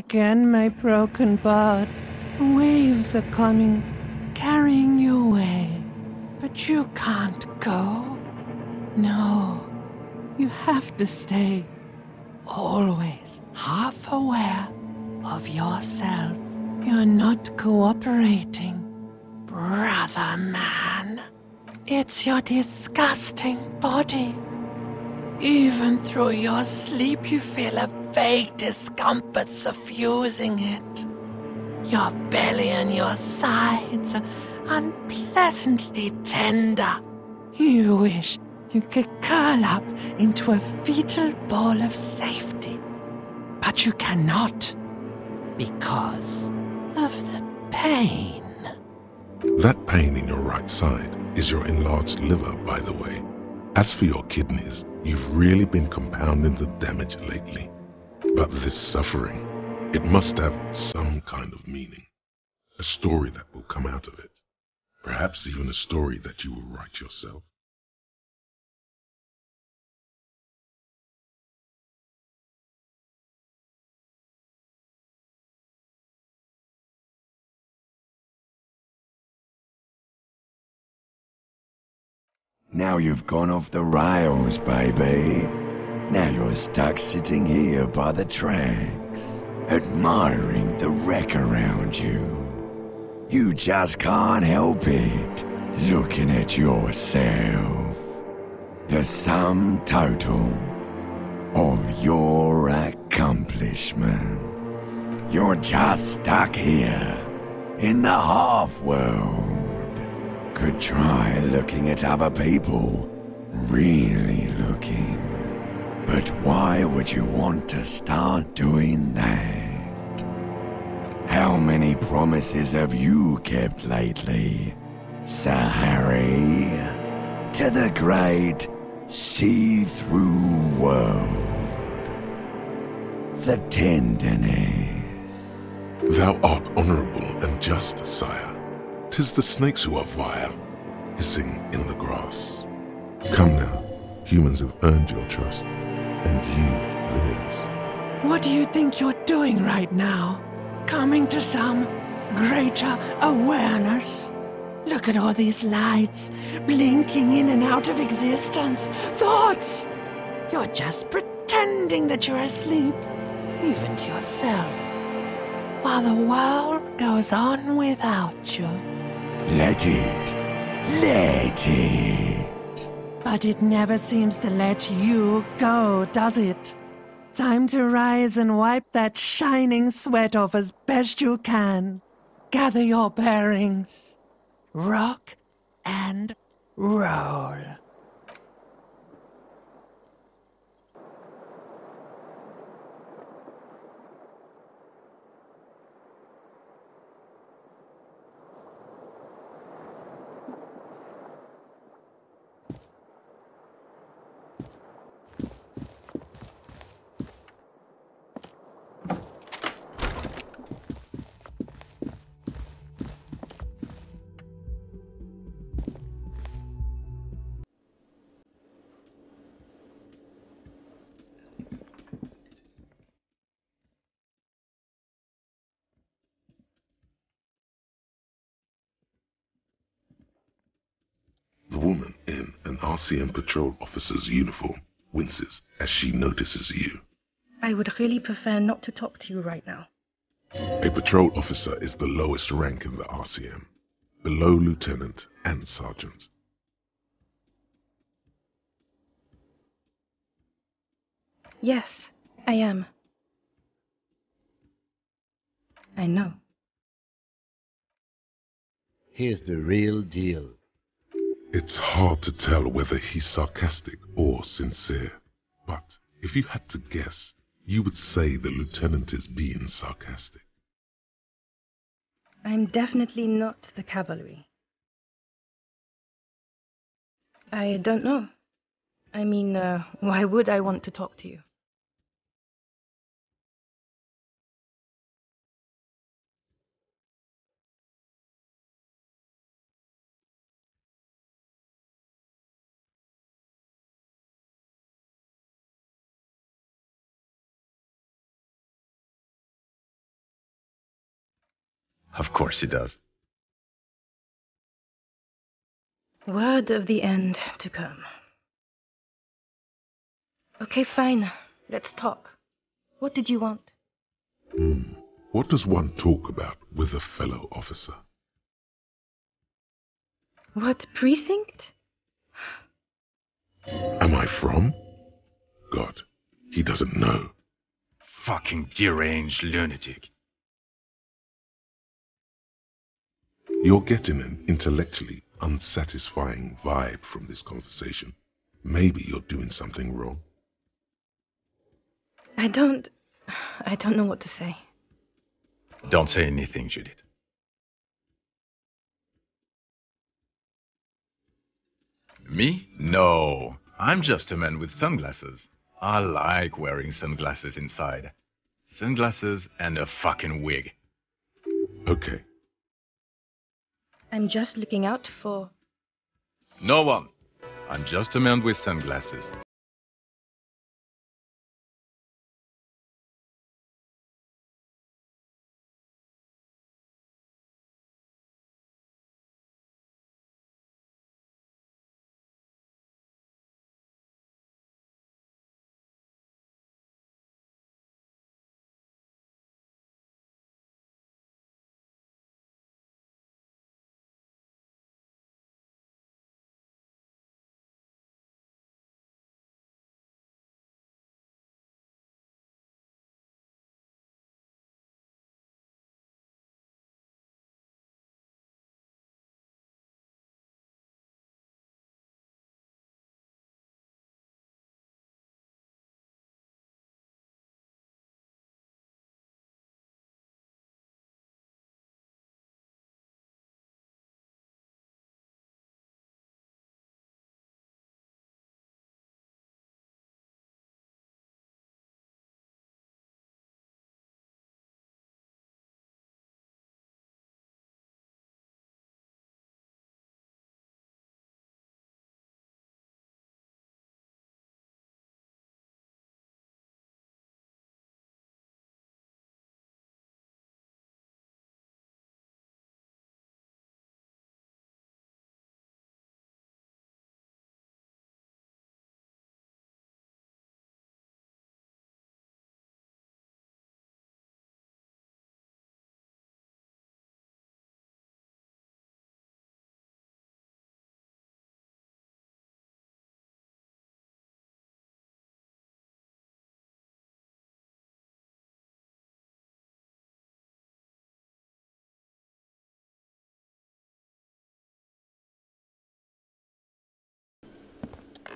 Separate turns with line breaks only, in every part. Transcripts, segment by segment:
Again, my broken bird. The waves are coming, carrying you away. But you can't go. No, you have to stay. Always half aware of yourself. You're not cooperating, brother man. It's your disgusting body. Even through your sleep, you feel a vague discomfort suffusing it. Your belly and your sides are unpleasantly tender. You wish you could curl up into a fetal ball of safety. But you cannot because of the pain.
That pain in your right side is your enlarged liver, by the way. As for your kidneys, you've really been compounding the damage lately. But this suffering, it must have some kind of meaning. A story that will come out of it. Perhaps even a story that you will write yourself.
Now you've gone off the rails, baby. Now you're stuck sitting here by the tracks, admiring the wreck around you. You just can't help it, looking at yourself. The sum total of your accomplishments. You're just stuck here, in the half-world could try looking at other people. Really looking. But why would you want to start doing that? How many promises have you kept lately, Sir Harry? To the great see-through world. The tenderness.
Thou art honorable and just, sire. Tis the snakes who are vile, hissing in the grass. Come now, humans have earned your trust, and you.
What do you think you're doing right now? Coming to some greater awareness? Look at all these lights, blinking in and out of existence. Thoughts! You're just pretending that you're asleep, even to yourself, while the world goes on without you.
Let it. Let it.
But it never seems to let you go, does it? Time to rise and wipe that shining sweat off as best you can. Gather your bearings. Rock and roll.
In RCM patrol officer's uniform winces as she notices you.
I would really prefer not to talk to you right now.
A patrol officer is the lowest rank in the RCM, below lieutenant and sergeant.
Yes, I am. I know.
Here's the real deal.
It's hard to tell whether he's sarcastic or sincere, but if you had to guess, you would say the lieutenant is being sarcastic.
I'm definitely not the cavalry. I don't know. I mean, uh, why would I want to talk to you?
Of course he does.
Word of the end to come. Okay, fine. Let's talk. What did you want?
Hmm. What does one talk about with a fellow officer?
What precinct?
Am I from? God, he doesn't know.
Fucking deranged lunatic.
You're getting an intellectually unsatisfying vibe from this conversation. Maybe you're doing something wrong.
I don't. I don't know what to say.
Don't say anything, Judit. Me? No. I'm just a man with sunglasses. I like wearing sunglasses inside. Sunglasses and a fucking wig.
Okay.
I'm just looking out for.
No one. I'm just a man with sunglasses.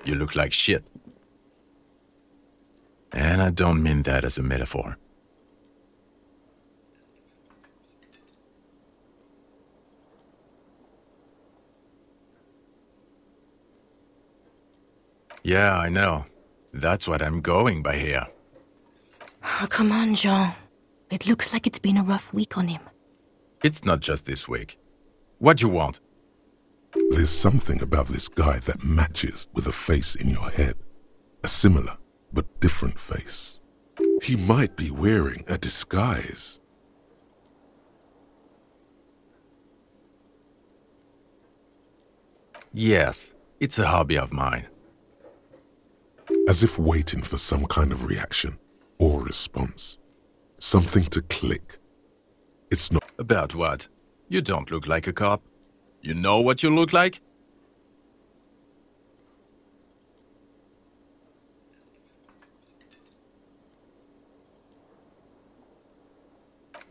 You look like shit. And I don't mean that as a metaphor. Yeah, I know. That's what I'm going by here.
Oh, come on, Jean. It looks like it's been a rough week on him.
It's not just this week. What do you want?
There's something about this guy that matches with a face in your head. A similar but different face. He might be wearing a disguise.
Yes, it's a hobby of mine.
As if waiting for some kind of reaction or response. Something to click. It's not.
About what? You don't look like a cop. You know what you look like?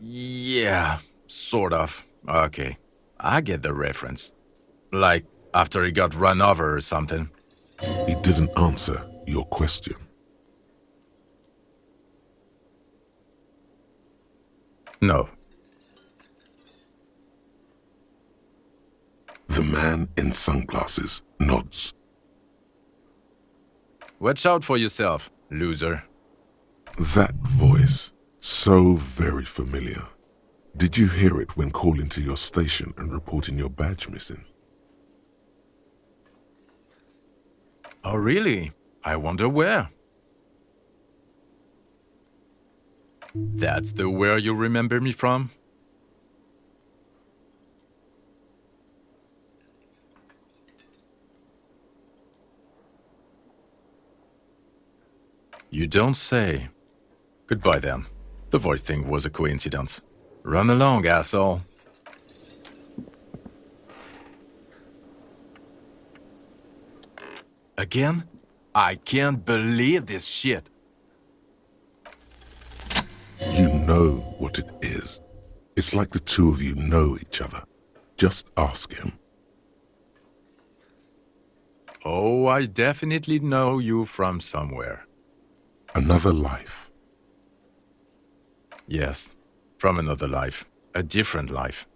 Yeah, sort of. Okay, I get the reference. Like after he got run over or something.
He didn't answer your question.
No.
The man in sunglasses nods.
Watch out for yourself, loser.
That voice, so very familiar. Did you hear it when calling to your station and reporting your badge missing?
Oh, really? I wonder where. That's the where you remember me from? You don't say. Goodbye then. The voice thing was a coincidence. Run along, asshole. Again? I can't believe this shit.
You know what it is. It's like the two of you know each other. Just ask him.
Oh, I definitely know you from somewhere.
Another life.
Yes, from another life. A different life.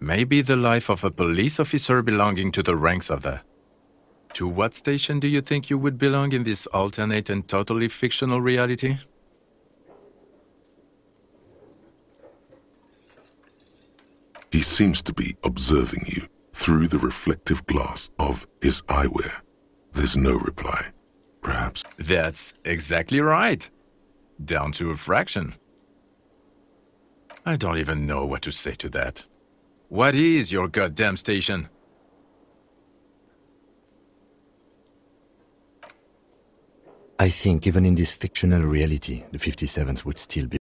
Maybe the life of a police officer belonging to the ranks of the... To what station do you think you would belong in this alternate and totally fictional reality?
He seems to be observing you through the reflective glass of his eyewear. There's no reply. Perhaps
That's exactly right. Down to a fraction. I don't even know what to say to that. What is your goddamn station?
I think even in this fictional reality, the 57th would still be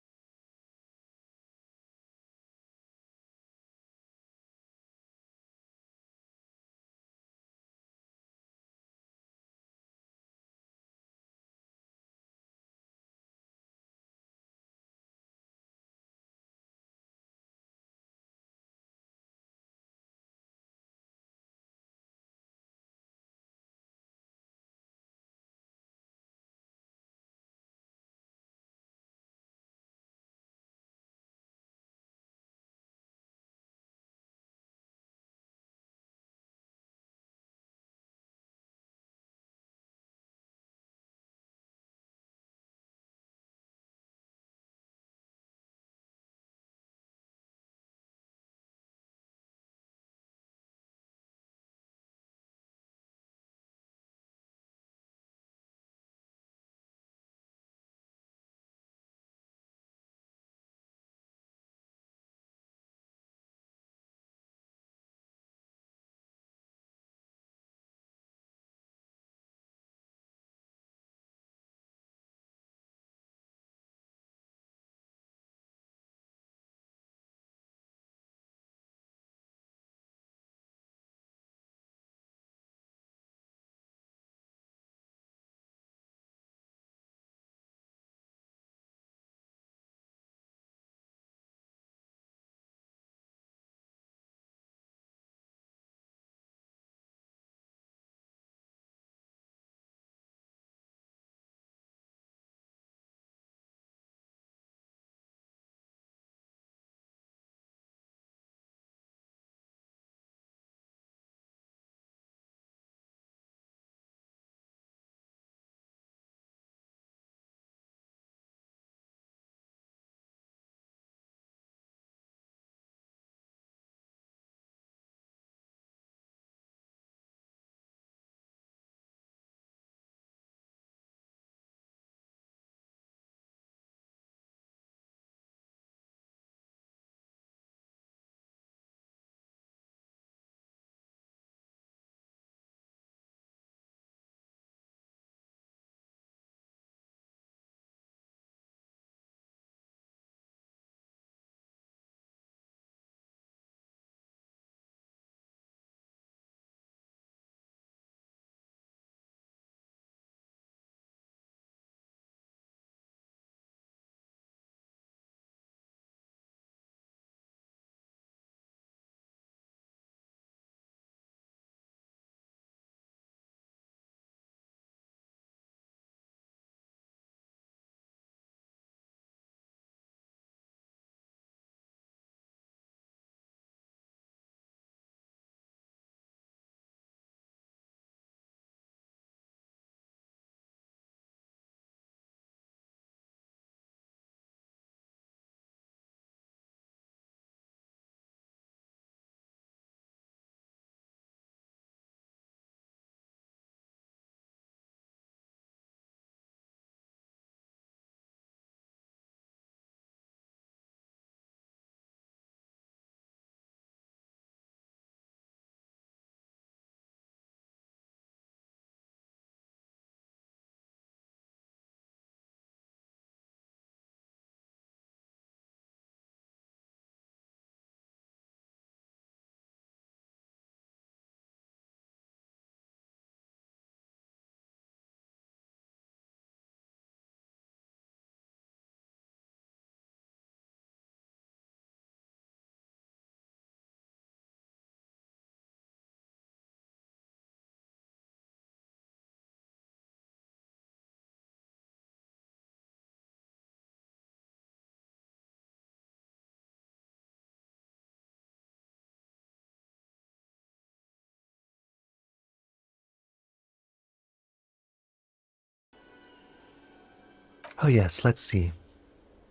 Oh, yes, let's see.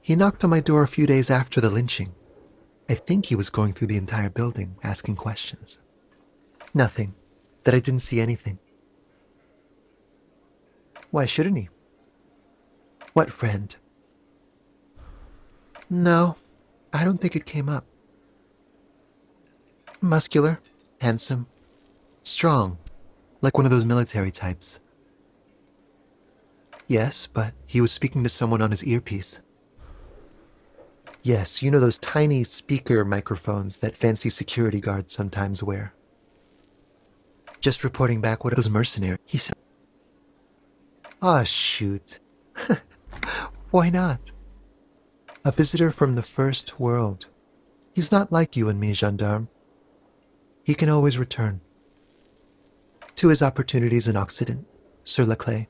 He knocked on my door a few days after the lynching. I think he was going through the entire building, asking questions. Nothing. That I didn't see anything. Why shouldn't he? What friend? No, I don't think it came up. Muscular, handsome, strong, like one of those military types. Yes, but he was speaking to someone on his earpiece. Yes, you know those tiny speaker microphones that fancy security guards sometimes wear. Just reporting back what those mercenaries. He said, Ah, shoot. Why not? A visitor from the first world. He's not like you and me, gendarme. He can always return. To his opportunities in Occident, Sir Leclerc.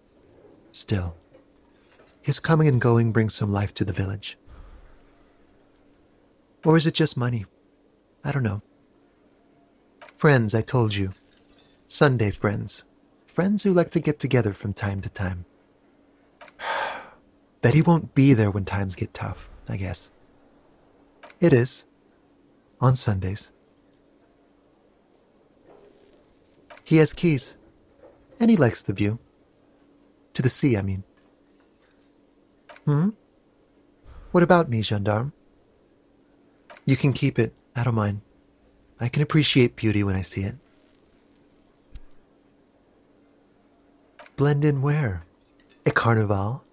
Still, his coming and going brings some life to the village. Or is it just money? I don't know. Friends, I told you. Sunday friends. Friends who like to get together from time to time. that he won't be there when times get tough, I guess. It is. On Sundays. He has keys. And he likes the view. To the sea, I mean. Hmm? What about me, gendarme? You can keep it. I don't mind. I can appreciate beauty when I see it. Blend in where? At Carnival?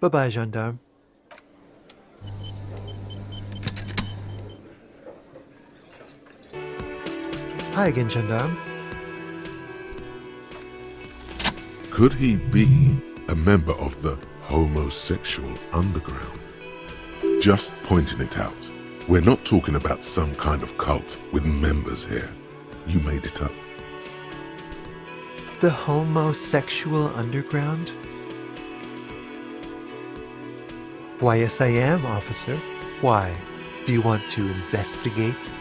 Bye bye, gendarme. Hi again, gendarme.
Could he be a member of the homosexual underground? Just pointing it out. We're not talking about some kind of cult with members here. You made it up.
The homosexual underground? Why, yes, I am, officer. Why? Do you want to investigate?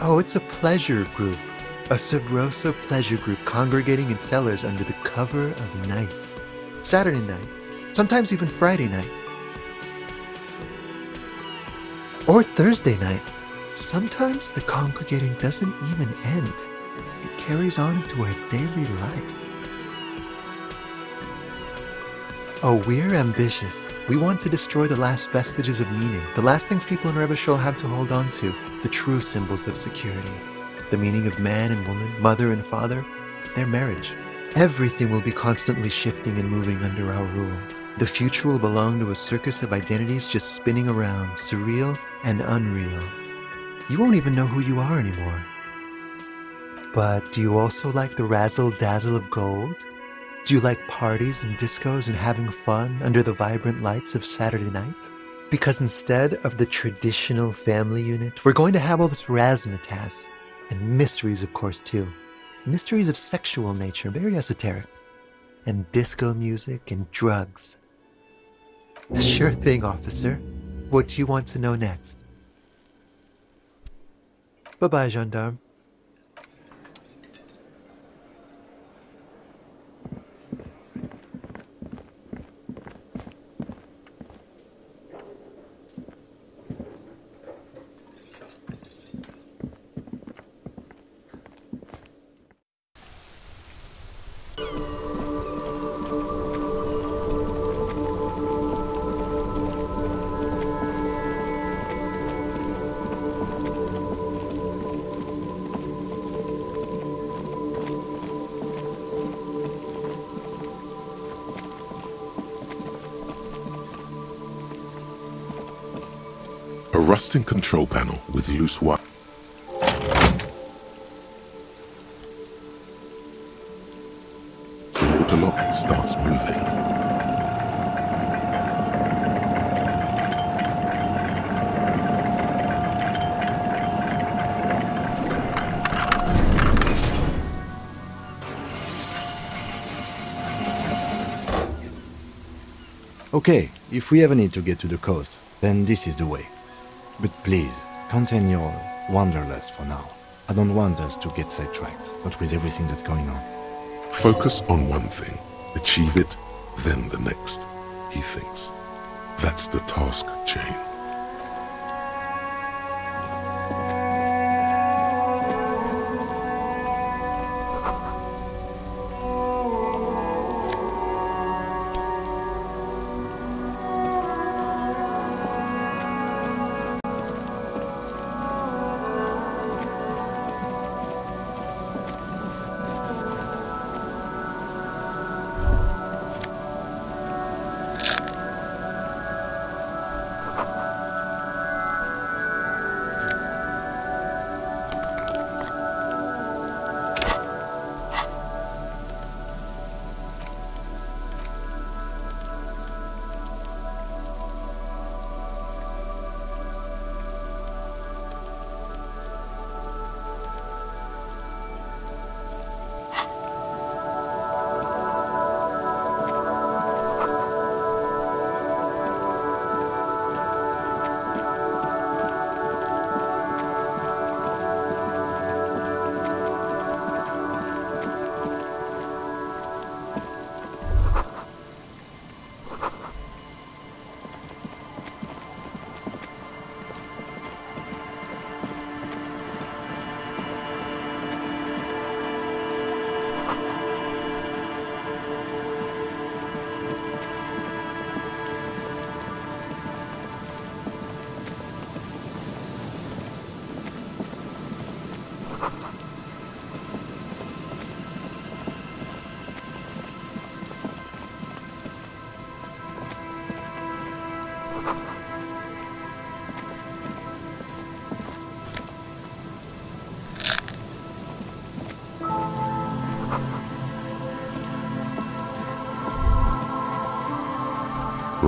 Oh, it's a pleasure group. A Sub Rosa pleasure group congregating in cellars under the cover of night. Saturday night. Sometimes even Friday night. Or Thursday night. Sometimes the congregating doesn't even end. It carries on into our daily life. Oh, we're ambitious. We want to destroy the last vestiges of meaning, the last things people in Revachol have to hold on to, the true symbols of security. The meaning of man and woman, mother and father, their marriage. Everything will be constantly shifting and moving under our rule. The future will belong to a circus of identities just spinning around, surreal and unreal. You won't even know who you are anymore. But do you also like the razzle dazzle of gold? Do you like parties and discos and having fun under the vibrant lights of Saturday night? Because instead of the traditional family unit, we're going to have all this razzmatazz. And mysteries, of course, too. Mysteries of sexual nature, very esoteric. And disco music and drugs. Sure thing, officer. What do you want to know next? Bye bye, gendarme.
A rusting control panel with loose wire. The water lock starts moving.
Okay, if we ever need to get to the coast, then this is the way. But please, contain your wanderlust for now. I don't want us to get sidetracked, not with everything that's going on.
Focus on one thing, achieve it, then the next, he thinks. That's the task chain.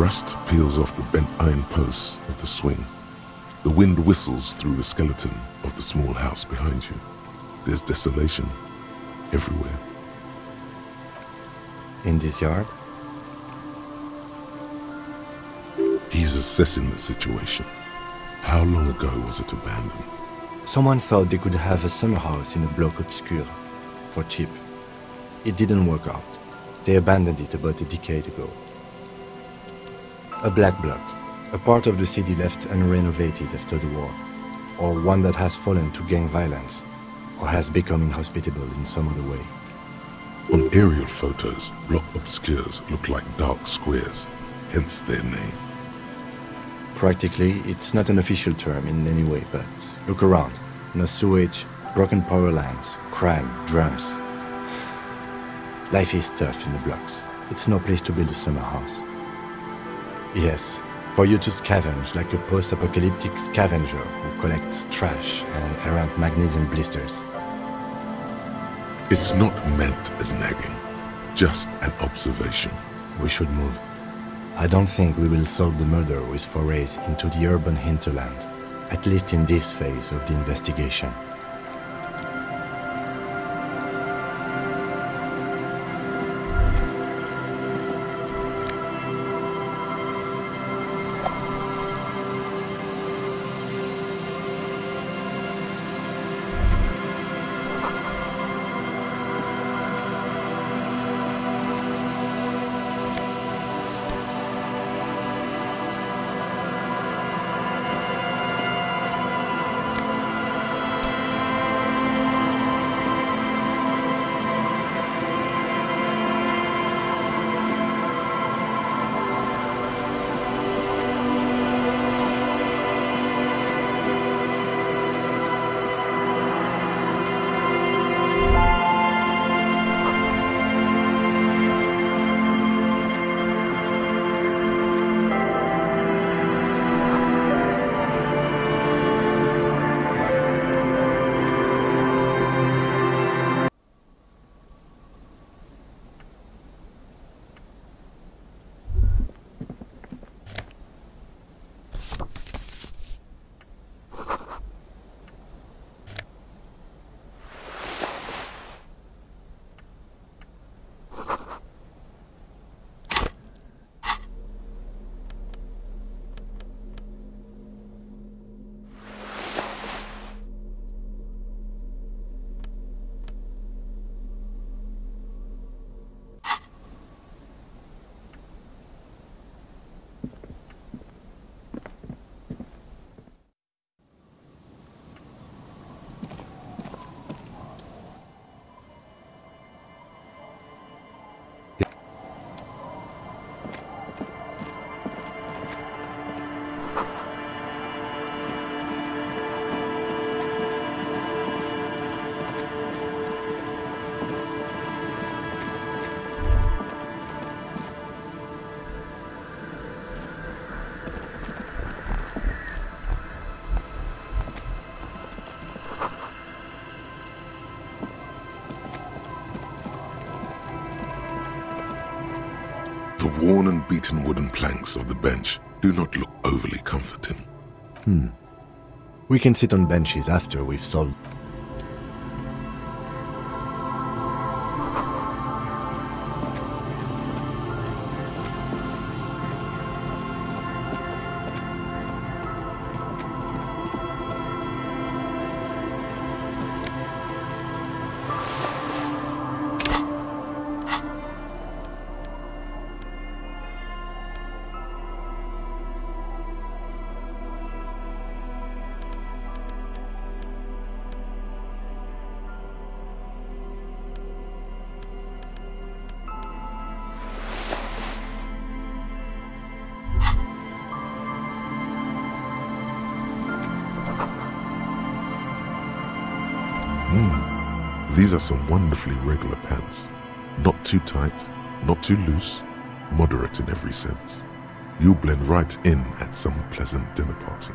Rust peels off the bent iron posts of the swing. The wind whistles through the skeleton of the small house behind you. There's desolation everywhere.
In this yard?
He's assessing the situation. How long ago was it abandoned?
Someone thought they could have a summer house in a bloc obscur for cheap. It didn't work out. They abandoned it about a decade ago. A black block, a part of the city left unrenovated after the war, or one that has fallen to gang violence, or has become inhospitable in some other way.
On aerial photos, blocs obscurs look like dark squares, hence their name.
Practically, it's not an official term in any way, but look around. No sewage, broken power lines, crime, drums. Life is tough in the blocks. It's no place to build a summer house. Yes, for you to scavenge like a post-apocalyptic scavenger who collects trash and errant magnesium blisters.
It's not meant as nagging, just an observation.
We should move. I don't think we will solve the murder with forays into the urban hinterland, at least in this phase of the investigation.
Worn and beaten wooden planks of the bench do not look overly comforting.
Hmm. We can sit on benches after we've solved.
These are some wonderfully regular pants. Not too tight, not too loose, moderate in every sense. You'll blend right in at some pleasant dinner party.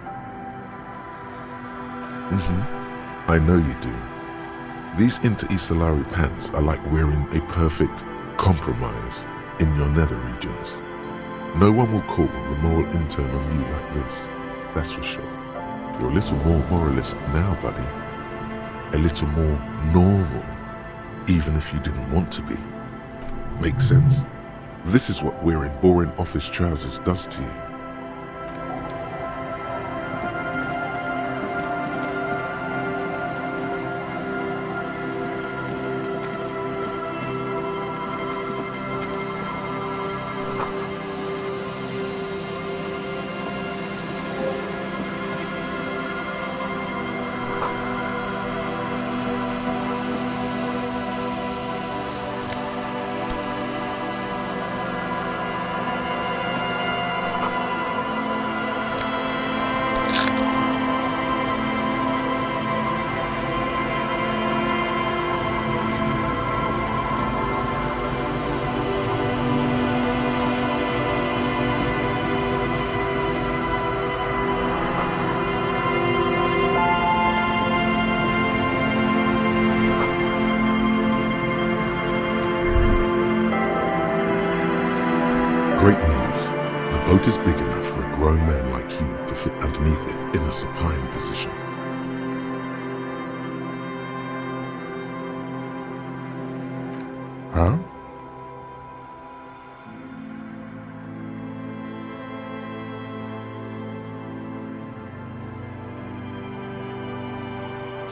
Mm-hmm. I know you do. These Interisolary pants are like wearing a perfect compromise in your nether regions. No one will call the moral intern on you like this, that's for sure. You're a little more moralist now, buddy a little more normal, even if you didn't want to be. Makes sense? This is what wearing boring office trousers does to you.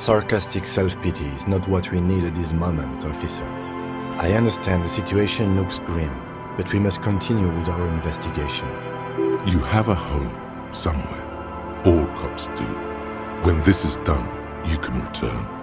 Sarcastic self-pity is not what we need at this moment, officer. I understand the situation looks grim, but we must continue with our investigation.
You have a home somewhere. All cops do. When this is done, you can return.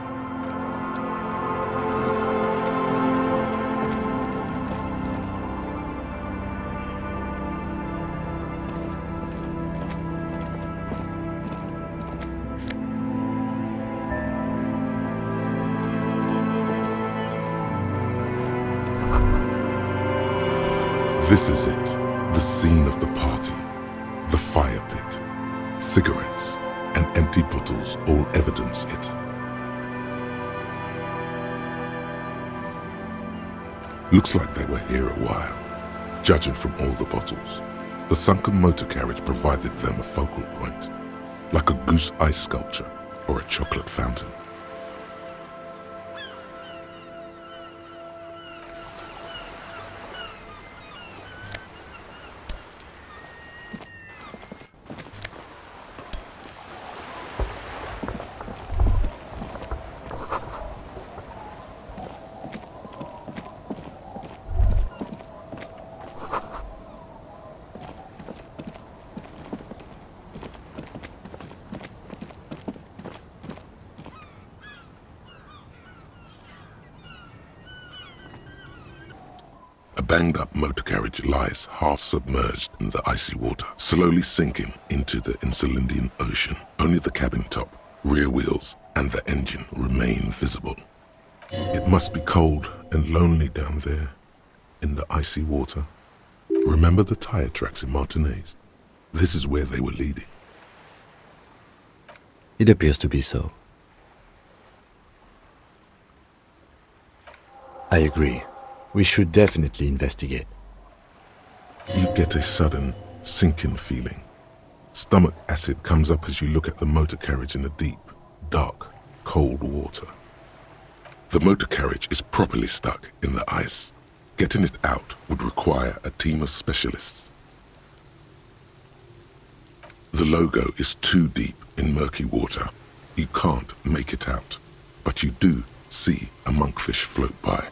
This is it. The scene of the party. The fire pit. Cigarettes and empty bottles all evidence it. Looks like they were here a while, judging from all the bottles. The sunken motor carriage provided them a focal point, like a goose ice sculpture or a chocolate fountain. Carriage lies half submerged in the icy water, slowly sinking into the Insulindian Ocean. Only the cabin top, rear wheels, and the engine remain visible. It must be cold and lonely down there in the icy water. Remember the tire tracks in Martinaise? This is where they were leading.
It appears to be so. I agree. We should definitely investigate.
You get a sudden sinking feeling. Stomach acid comes up as you look at the motor carriage in the deep, dark, cold water. The motor carriage is properly stuck in the ice. Getting it out would require a team of specialists. The logo is too deep in murky water. You can't make it out, but you do see a monkfish float by.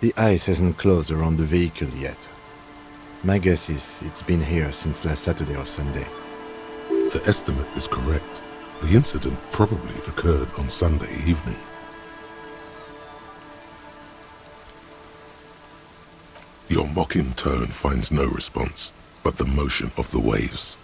The ice hasn't closed around the vehicle yet. My guess is it's been here since last Saturday or Sunday.
The estimate is correct. The incident probably occurred on Sunday evening. Your mocking tone finds no response, but the motion of the waves.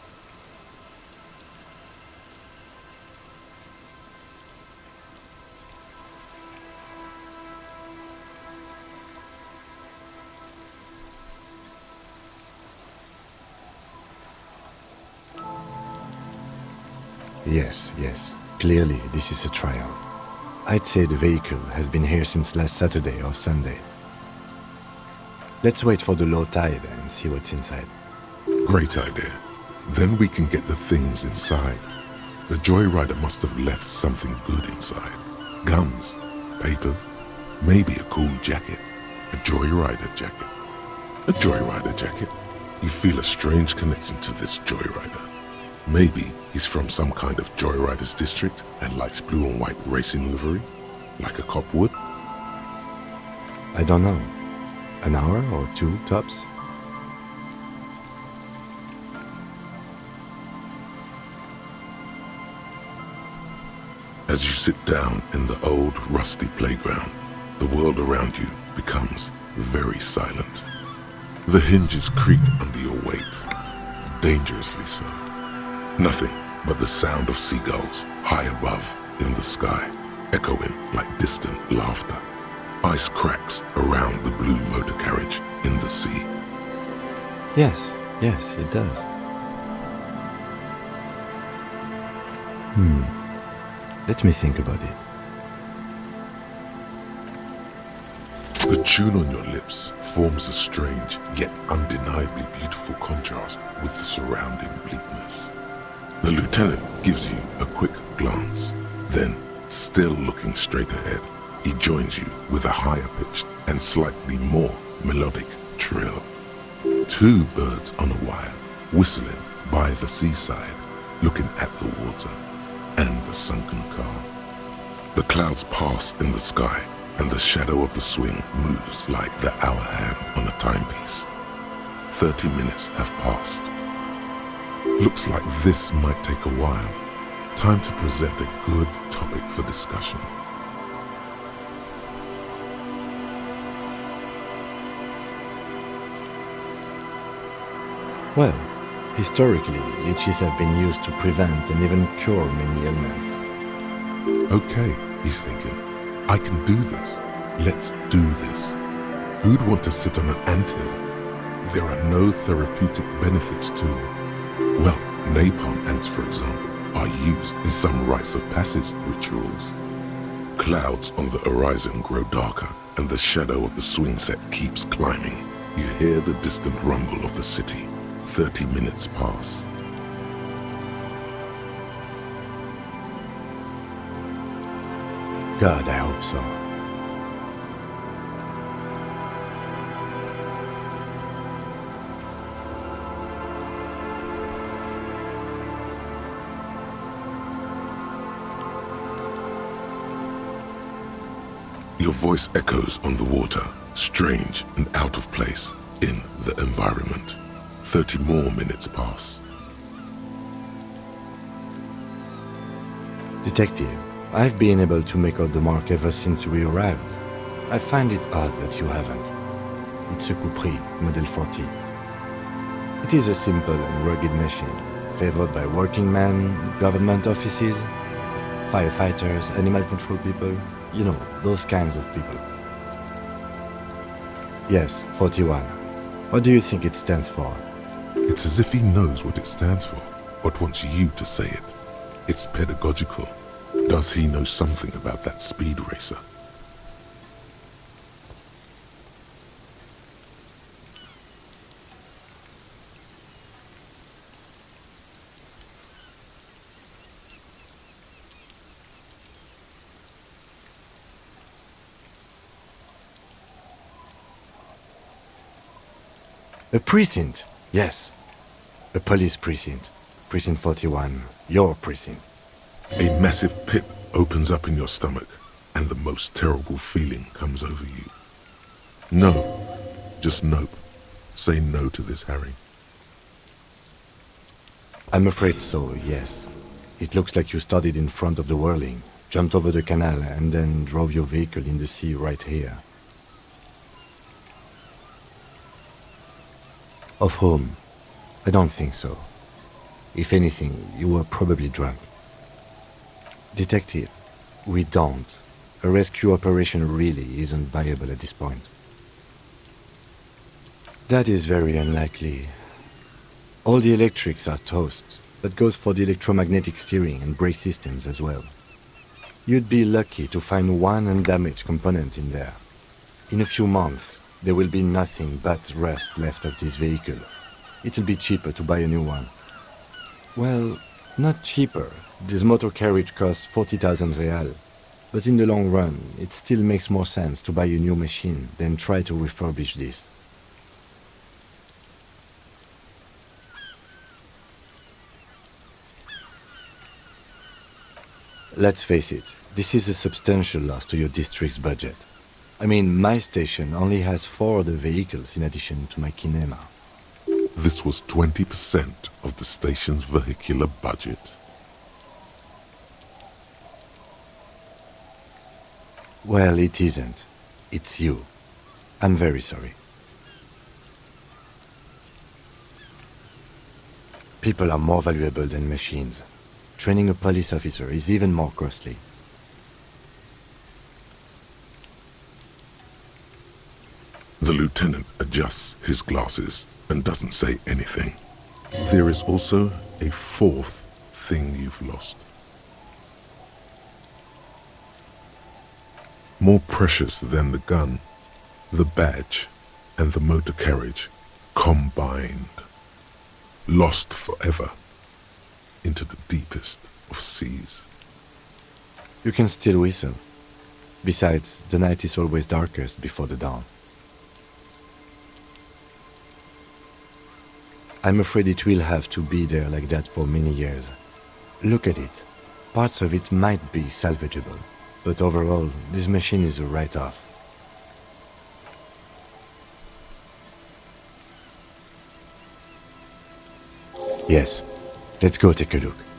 Yes, yes. Clearly, this is a trial. I'd say the vehicle has been here since last Saturday or Sunday. Let's wait for the low tide and see what's inside.
Great idea. Then we can get the things inside. The joyrider must have left something good inside. Guns, papers, maybe a cool jacket. A joyrider jacket. A joyrider jacket. You feel a strange connection to this joyrider. Maybe he's from some kind of joyriders district and likes blue and white racing livery, like a cop would.
I don't know. An hour or two tops?
As you sit down in the old rusty playground, the world around you becomes very silent. The hinges creak under your weight, dangerously so. Nothing but the sound of seagulls high above in the sky, echoing like distant laughter. Ice cracks around the blue motor carriage in the sea.
Yes, yes, it does. Hmm. Let me think about it.
The tune on your lips forms a strange yet undeniably beautiful contrast with the surrounding bleakness. The lieutenant gives you a quick glance. Then, still looking straight ahead, he joins you with a higher pitched and slightly more melodic trill. Two birds on a wire, whistling by the seaside, looking at the water and the sunken car. The clouds pass in the sky, and the shadow of the swing moves like the hour hand on a timepiece. Thirty minutes have passed. Looks like this might take a while. Time to present a good topic for discussion.
Well, historically, leeches have been used to prevent and even cure many ailments.
Okay, he's thinking. I can do this. Let's do this. Who'd want to sit on an anthill? There are no therapeutic benefits to it. Well, napalm ants, for example, are used in some rites of passage rituals. Clouds on the horizon grow darker, and the shadow of the swing set keeps climbing. You hear the distant rumble of the city. Thirty minutes pass.
God, I hope so.
Voice echoes on the water, strange and out of place in the environment. Thirty more minutes pass.
Detective, I've been able to make out the mark ever since we arrived. I find it odd that you haven't. It's a Coupris, Model 40. It is a simple and rugged machine, favored by working men, government offices, firefighters, animal control people, you know, those kinds of people. Yes, 41. What do you think it stands for?
It's as if he knows what it stands for, but wants you to say it. It's pedagogical. Does he know something about that speed racer?
A precinct, yes. A police precinct. Precinct 41, your precinct.
A massive pit opens up in your stomach, and the most terrible feeling comes over you. No, just nope. Say no to this, Harry.
I'm afraid so, yes. It looks like you started in front of the whirling, jumped over the canal, and then drove your vehicle in the sea right here. Of whom? I don't think so. If anything, you were probably drunk. Detective, we don't. A rescue operation really isn't viable at this point. That is very unlikely. All the electrics are toast. That goes for the electromagnetic steering and brake systems as well. You'd be lucky to find one undamaged component in there. In a few months, there will be nothing but rust left of this vehicle. It'll be cheaper to buy a new one. Well, not cheaper. This motor carriage costs 40,000 real. But in the long run, it still makes more sense to buy a new machine than try to refurbish this. Let's face it, this is a substantial loss to your district's budget. I mean, my station only has four other vehicles in addition to my Kineema.
This was 20% of the station's vehicular budget.
Well, it isn't. It's you. I'm very sorry. People are more valuable than machines. Training a police officer is even more costly.
The lieutenant adjusts his glasses and doesn't say anything. There is also a fourth thing you've lost. More precious than the gun, the badge, and the motor carriage combined. Lost forever into the deepest of seas.
You can still whistle. Besides, the night is always darkest before the dawn. I'm afraid it will have to be there like that for many years. Look at it. Parts of it might be salvageable, but overall, this machine is a write-off. Yes, let's go take a look.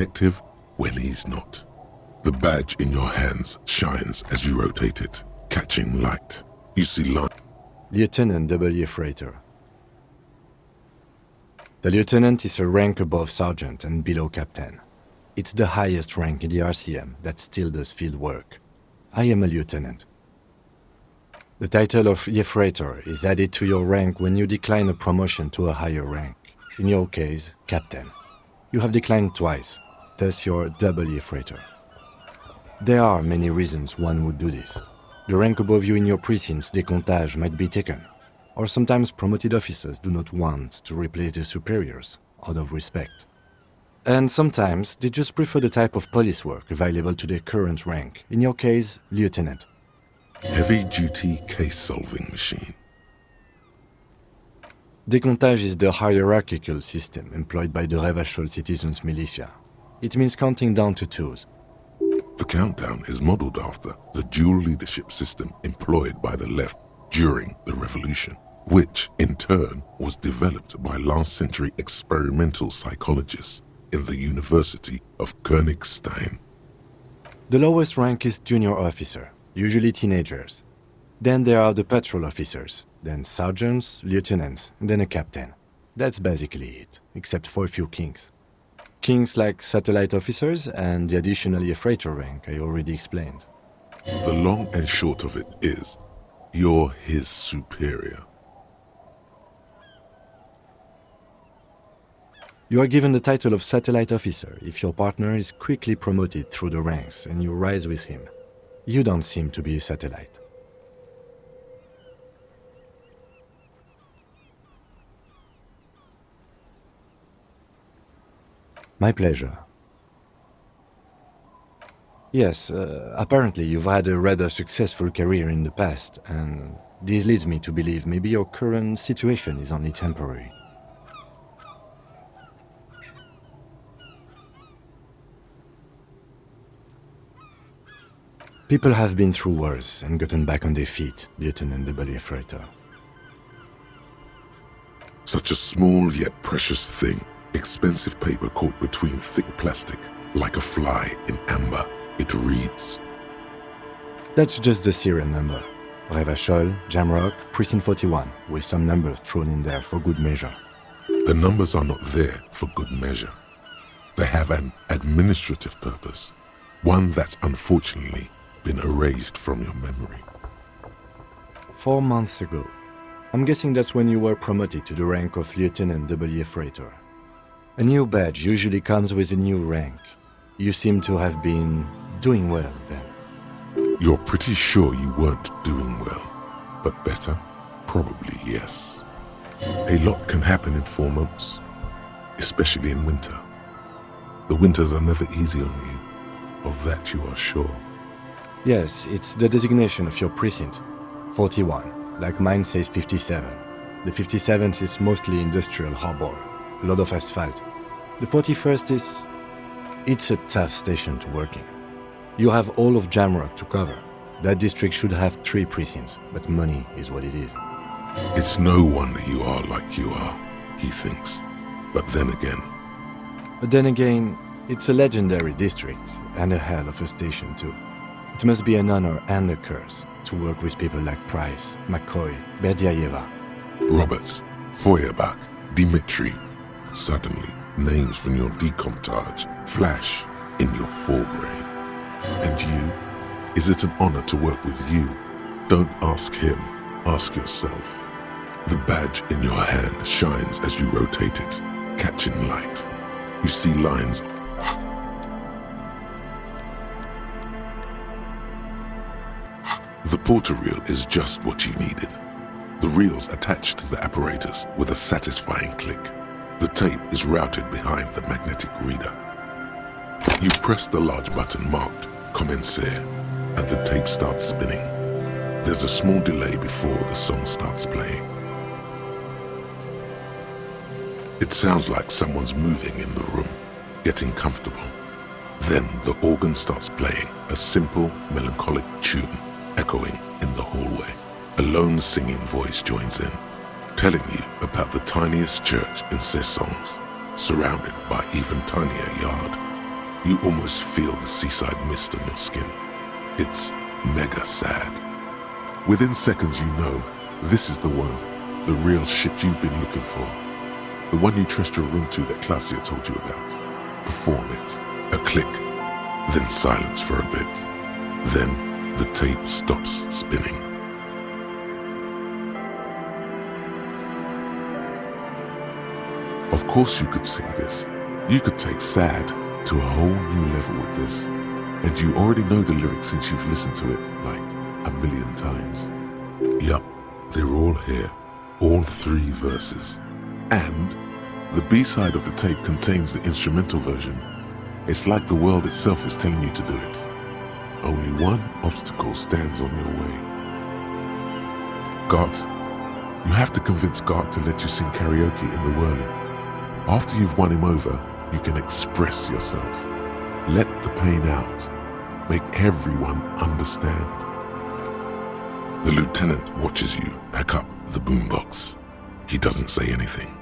Detective when he's not. The badge in your hands shines as you rotate it, catching light. You see light.
Lieutenant W. Freighter. The lieutenant is a rank above sergeant and below captain. It's the highest rank in the RCM that still does field work. I am a lieutenant. The title of Yefreitor is added to your rank when you decline a promotion to a higher rank. In your case, captain. You have declined twice, thus you're double Yefreitor. There are many reasons one would do this. The rank above you in your precinct's decomptage might be taken, or sometimes promoted officers do not want to replace their superiors out of respect. And sometimes they just prefer the type of police work available to their current rank, in your case, lieutenant.
Heavy duty case solving machine.
Decomptage is the hierarchical system employed by the Revachol citizens militia. It means counting down to twos.
The countdown is modeled after the dual leadership system employed by the left during the revolution which in turn was developed by last century experimental psychologists in the University of Königstein.
The lowest rank is junior officer, usually teenagers. Then there are the patrol officers, then sergeants, lieutenants, then a captain. That's basically it, except for a few kings. Kings like satellite officers and the additionally a yefreitor rank I already explained.
The long and short of it is, you're his superior.
You are given the title of satellite officer if your partner is quickly promoted through the ranks and you rise with him. You don't seem to be a satellite. My pleasure. Yes, uh, apparently you've had a rather successful career in the past, and this leads me to believe maybe your current situation is only temporary. People have been through wars and gotten back on their feet, Lieutenant Double-Yefreitor.
Such a small yet precious thing. Expensive paper caught between thick plastic, like a fly in amber. It reads.
That's just the serial number. Revachol, Jamrock, Precinct 41, with some numbers thrown in there for good measure.
The numbers are not there for good measure. They have an administrative purpose, one that's unfortunately been erased from your memory.
Four months ago. I'm guessing that's when you were promoted to the rank of Lieutenant Double-Yefreitor. A new badge usually comes with a new rank. You seem to have been doing well then.
You're pretty sure you weren't doing well, but better? Probably yes. A lot can happen in four months, especially in winter. The winters are never easy on you, of that you are sure.
Yes, it's the designation of your precinct. 41, like mine says 57. The 57th is mostly industrial harbor, a lot of asphalt. The 41st is... It's a tough station to work in. You have all of Jamrock to cover. That district should have three precincts, but money is what it is.
It's no wonder you are like you are, he thinks. But then again...
But then again, it's a legendary district, and a hell of a station too. It must be an honor and a curse to work with people like Price, McCoy, Berdiaeva.
Roberts, Feuerbach, Dimitri. Suddenly, names from your decomptage flash in your forebrain. And you? Is it an honor to work with you? Don't ask him, ask yourself. The badge in your hand shines as you rotate it, catching light. You see lines The porter reel is just what you needed. The reel's attached to the apparatus with a satisfying click. The tape is routed behind the magnetic reader. You press the large button marked Commencer, and the tape starts spinning. There's a small delay before the song starts playing. It sounds like someone's moving in the room, getting comfortable. Then the organ starts playing a simple, melancholic tune echoing in the hallway. A lone singing voice joins in, telling you about the tiniest church in Cessons, surrounded by even tinier yard. You almost feel the seaside mist on your skin. It's mega sad. Within seconds, you know this is the one, the real shit you've been looking for. The one you trust your room to that Klaasje told you about. Perform it. A click. Then silence for a bit. Then the tape stops spinning. Of course you could sing this. You could take sad to a whole new level with this. And you already know the lyrics since you've listened to it like a million times. Yup, they're all here. All three verses. And the B-side of the tape contains the instrumental version. It's like the world itself is telling you to do it. Only one obstacle stands on your way. God, you have to convince Garte to let you sing karaoke in the whirling. After you've won him over, you can express yourself. Let the pain out. Make everyone understand. The lieutenant watches you pack up the boombox. He doesn't say anything.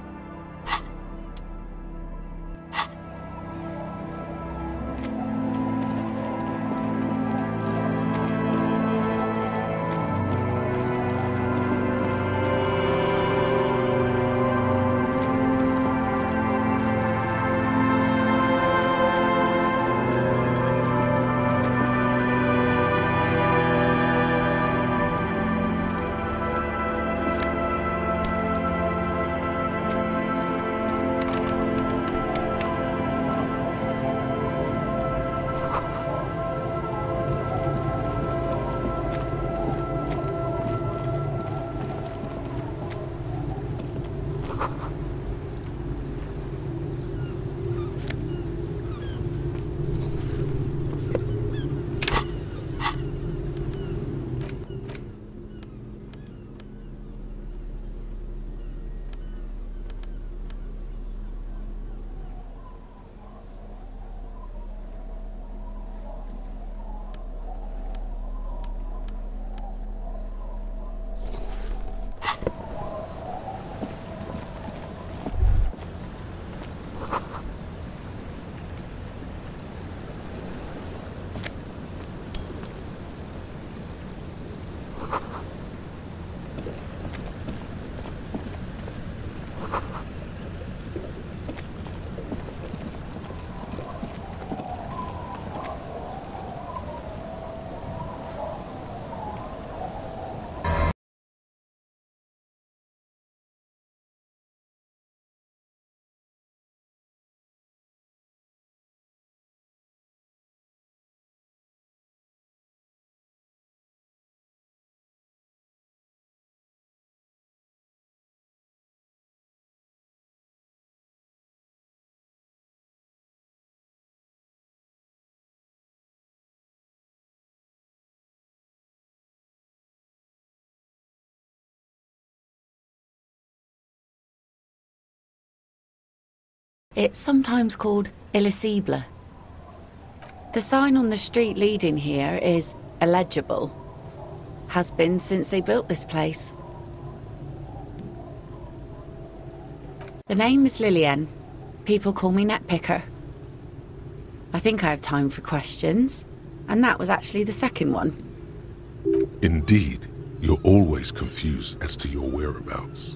It's sometimes called illisible. The sign on the street leading here is illegible. Has been since they built this place. The name is Lilienne. People call me Netpicker. I think I have time for questions, and that was actually the second one.
Indeed, you're always confused as to your whereabouts.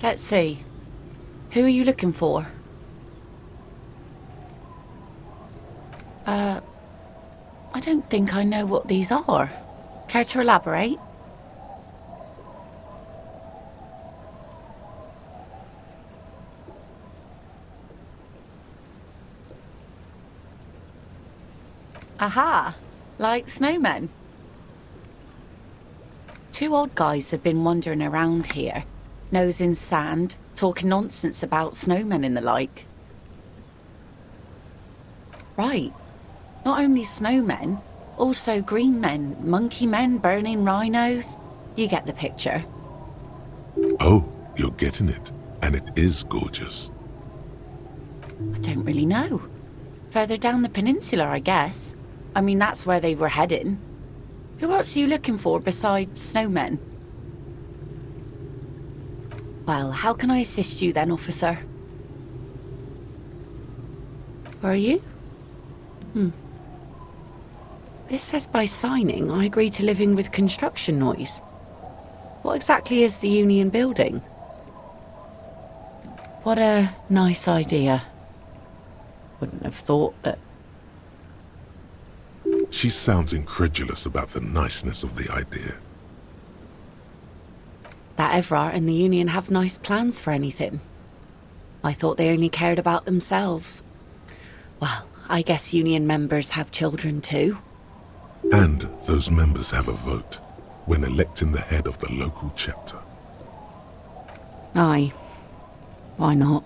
Let's see. Who are you looking for? Uh, I don't think I know what these are. Care to elaborate? Aha! Like snowmen. Two old guys have been wandering around here, nosing sand, talking nonsense about snowmen and the like. Right. Not only snowmen, also green men, monkey men burning rhinos. You get the picture.
Oh, you're getting it. And it is gorgeous.
I don't really know. Further down the peninsula, I guess. I mean, that's where they were heading. Who else are you looking for besides snowmen? Well, how can I assist you then, officer? Are you? Hmm. This says by signing, I agree to living with construction noise. What exactly is the Union building? What a nice idea. Wouldn't have thought that.
She sounds incredulous about the niceness of the idea.
That Evrart and the Union have nice plans for anything. I thought they only cared about themselves. Well, I guess Union members have children too.
And those members have a vote when electing the head of the local chapter.
Aye. Why not?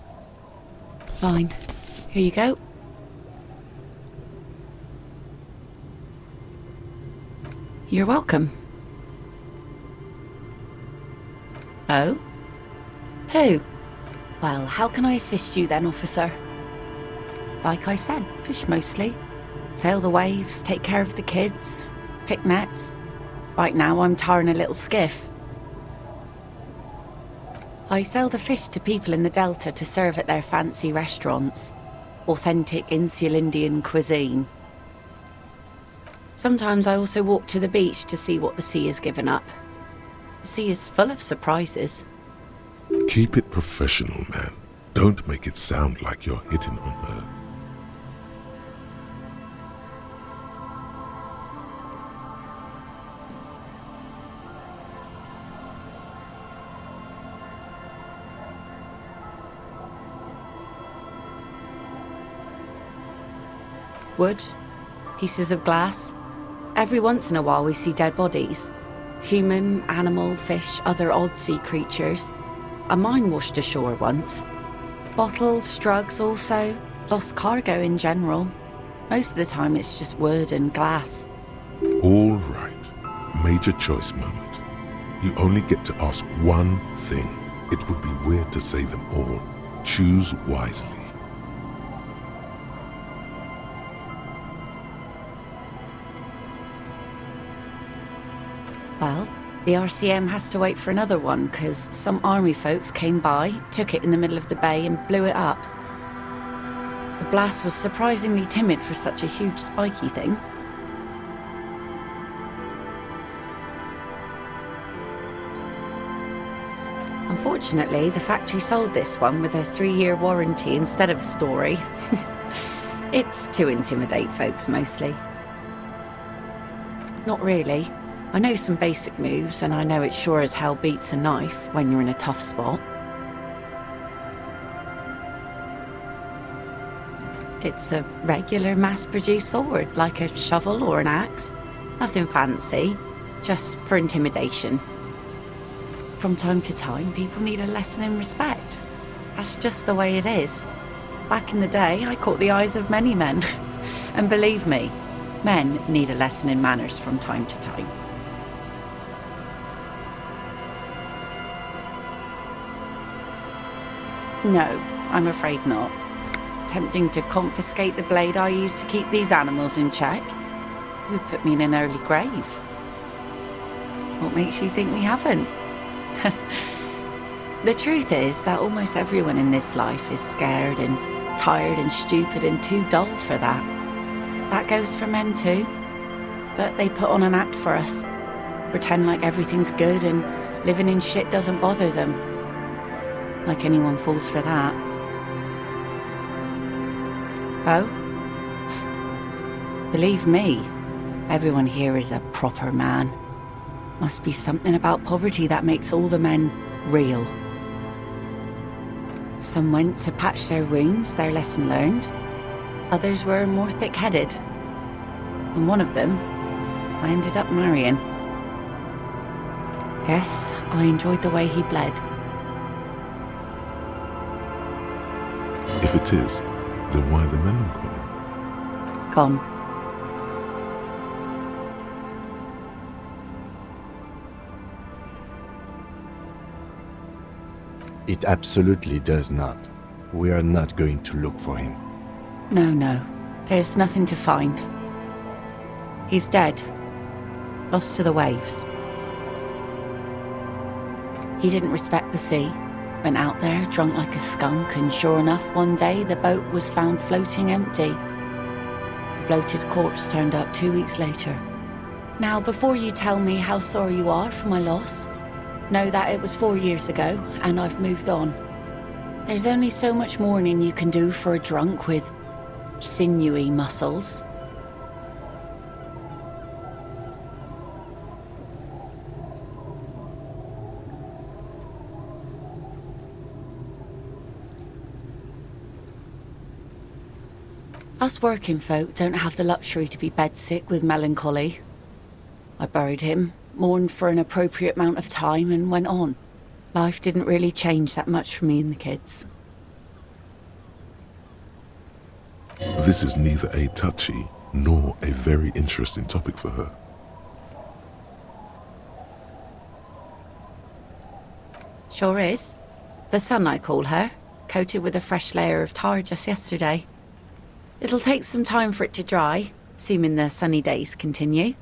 Fine. Here you go. You're welcome. Oh? Who? Well, how can I assist you then, officer? Like I said, fish mostly. Sail the waves, take care of the kids, pick nets. Right now I'm tarring a little skiff. I sell the fish to people in the Delta to serve at their fancy restaurants. Authentic Insulindian cuisine. Sometimes I also walk to the beach to see what the sea has given up. Sea is full of surprises.
Keep it professional, man. Don't make it sound like you're hitting on her.
Wood, pieces of glass. Every once in a while we see dead bodies. Human, animal, fish, other odd sea creatures. A mine washed ashore once. Bottles, drugs also. Lost cargo in general. Most of the time it's just wood and glass.
All right. Major choice moment. You only get to ask one thing. It would be weird to say them all. Choose wisely.
The RCM has to wait for another one because some army folks came by, took it in the middle of the bay, and blew it up. The blast was surprisingly timid for such a huge spiky thing. Unfortunately, the factory sold this one with a three year warranty instead of a story. it's to intimidate folks mostly. Not really. I know some basic moves, and I know it sure as hell beats a knife when you're in a tough spot. It's a regular mass-produced sword, like a shovel or an axe. Nothing fancy, just for intimidation. From time to time, people need a lesson in respect. That's just the way it is. Back in the day, I caught the eyes of many men. and believe me, men need a lesson in manners from time to time. No, I'm afraid not. Attempting to confiscate the blade I used to keep these animals in check would put me in an early grave. What makes you think we haven't? the truth is that almost everyone in this life is scared and tired and stupid and too dull for that. That goes for men too. But they put on an act for us. Pretend like everything's good and living in shit doesn't bother them. Like anyone falls for that. Oh? Believe me, everyone here is a proper man. Must be something about poverty that makes all the men real. Some went to patch their wounds, their lesson learned. Others were more thick-headed. And one of them, I ended up marrying. Guess I enjoyed the way he bled.
If it is, then why the melancholy?
Come.
It absolutely does not. We are not going to look for him.
No, no. There's nothing to find. He's dead. Lost to the waves. He didn't respect the sea. Went out there drunk like a skunk, and sure enough, one day the boat was found floating empty. A bloated corpse turned up two weeks later. Now, before you tell me how sorry you are for my loss, know that it was four years ago, and I've moved on. There's only so much mourning you can do for a drunk with sinewy muscles. Us working folk don't have the luxury to be bedsick with melancholy. I buried him, mourned for an appropriate amount of time, and went on. Life didn't really change that much for me and the kids.
This is neither a touchy nor a very interesting topic for her.
Sure is. The sun, I call her, coated with a fresh layer of tar just yesterday. It'll take some time for it to dry, assuming the sunny days continue.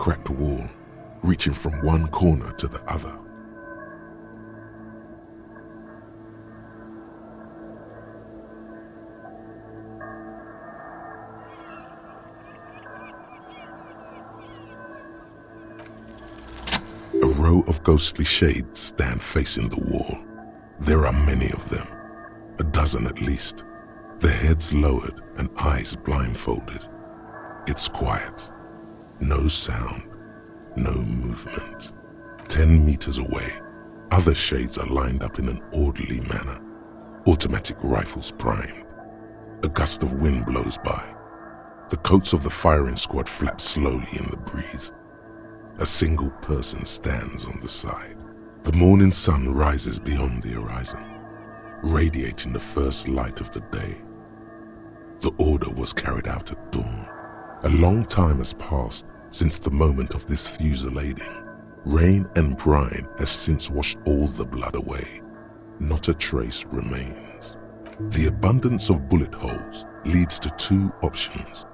cracked wall, reaching from one corner to the other. A row of ghostly shades stand facing the wall. There are many of them, a dozen at least, their heads lowered and eyes blindfolded. It's quiet. No sound. No movement. Ten meters away, other shades are lined up in an orderly manner, automatic rifles primed. A gust of wind blows by. The coats of the firing squad flap slowly in the breeze. A single person stands on the side. The morning sun rises beyond the horizon, radiating the first light of the day. The order was carried out at dawn. A long time has passed since the moment of this fusillading. Rain and brine have since washed all the blood away. Not a trace remains. The abundance of bullet holes leads to two options.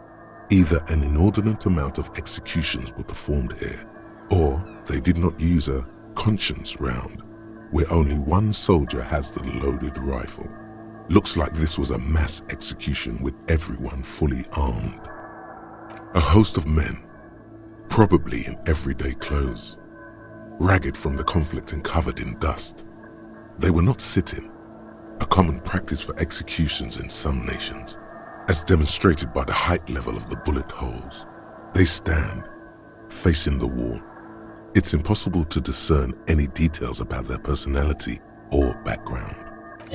Either an inordinate amount of executions were performed here, or they did not use a conscience round, where only one soldier has the loaded rifle. Looks like this was a mass execution with everyone fully armed. A host of men, probably in everyday clothes, ragged from the conflict and covered in dust. They were not sitting, a common practice for executions in some nations, as demonstrated by the height level of the bullet holes. They stand, facing the wall. It's impossible to discern any details about their personality or background.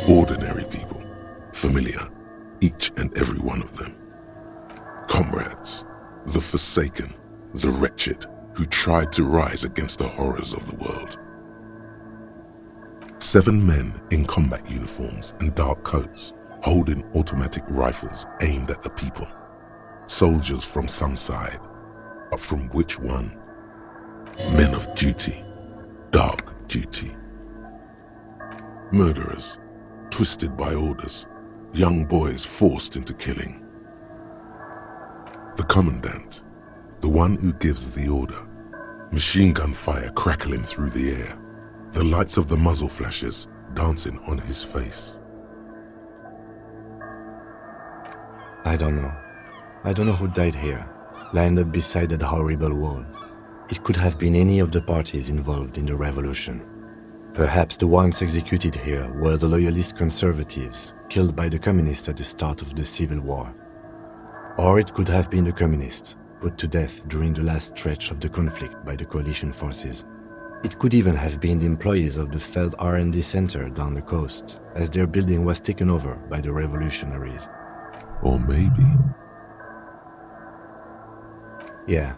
Ordinary people, familiar, each and every one of them. Comrades, the forsaken, the wretched, who tried to rise against the horrors of the world. Seven men in combat uniforms and dark coats, holding automatic rifles aimed at the people. Soldiers from some side, but from which one? Men of duty, dark duty. Murderers, twisted by orders, young boys forced into killing. The commandant, the one who gives the order, machine gun fire crackling through the air, the lights of the muzzle flashes dancing on his face.
I don't know. I don't know who died here, lined up beside that horrible wall. It could have been any of the parties involved in the revolution. Perhaps the ones executed here were the loyalist conservatives, killed by the communists at the start of the Civil War. Or it could have been the communists, put to death during the last stretch of the conflict by the coalition forces. It could even have been the employees of the Feld R&D Center down the coast, as their building was taken over by the revolutionaries.
Or maybe.
Yeah,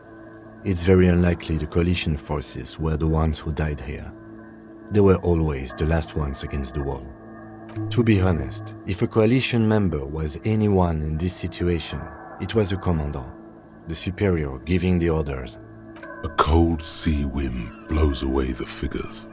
it's very unlikely the coalition forces were the ones who died here. They were always the last ones against the wall. To be honest, if a coalition member was anyone in this situation, it was a commandant, the superior giving the orders.
A cold sea wind blows away the figures.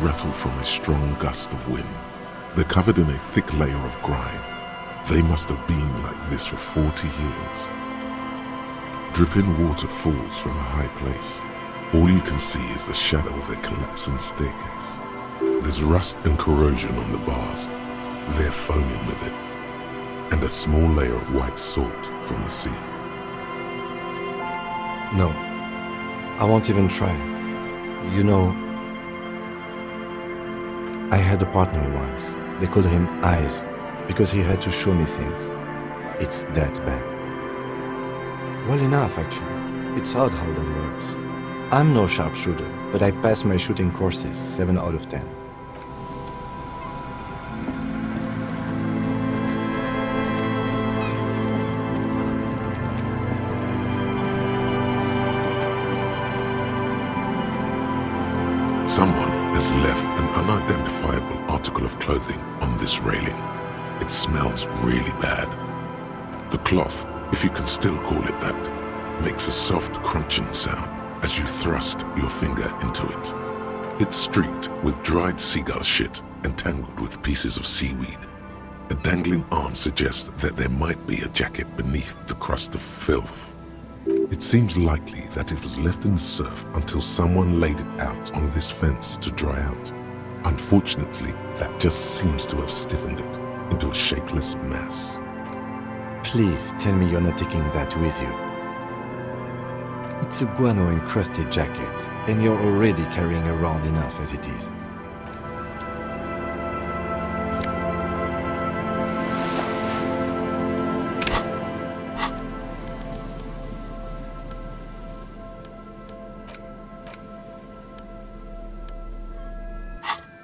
Rattle from a strong gust of wind. They're covered in a thick layer of grime. They must have been like this for 40 years. Dripping water falls from a high place. All you can see is the shadow of a collapsing staircase. There's rust and corrosion on the bars. They're foaming with it. And a small layer of white salt from the sea.
No. I won't even try. You know, I had a partner once. They called him Eyes because he had to show me things. It's that bad. Well enough, actually. It's odd how that works. I'm no sharpshooter, but I passed my shooting courses 7 out of 10.
Cloth, if you can still call it that, makes a soft crunching sound. as you thrust your finger into it. It's streaked with dried seagull shit and tangled with pieces of seaweed. A dangling arm suggests that there might be a jacket beneath the crust of filth. It seems likely that it was left in the surf until someone laid it out on this fence to dry out. Unfortunately, that just seems to have stiffened it into a shapeless mass.
Please tell me you're not taking that with you. It's a guano encrusted jacket, and you're already carrying around enough as it is.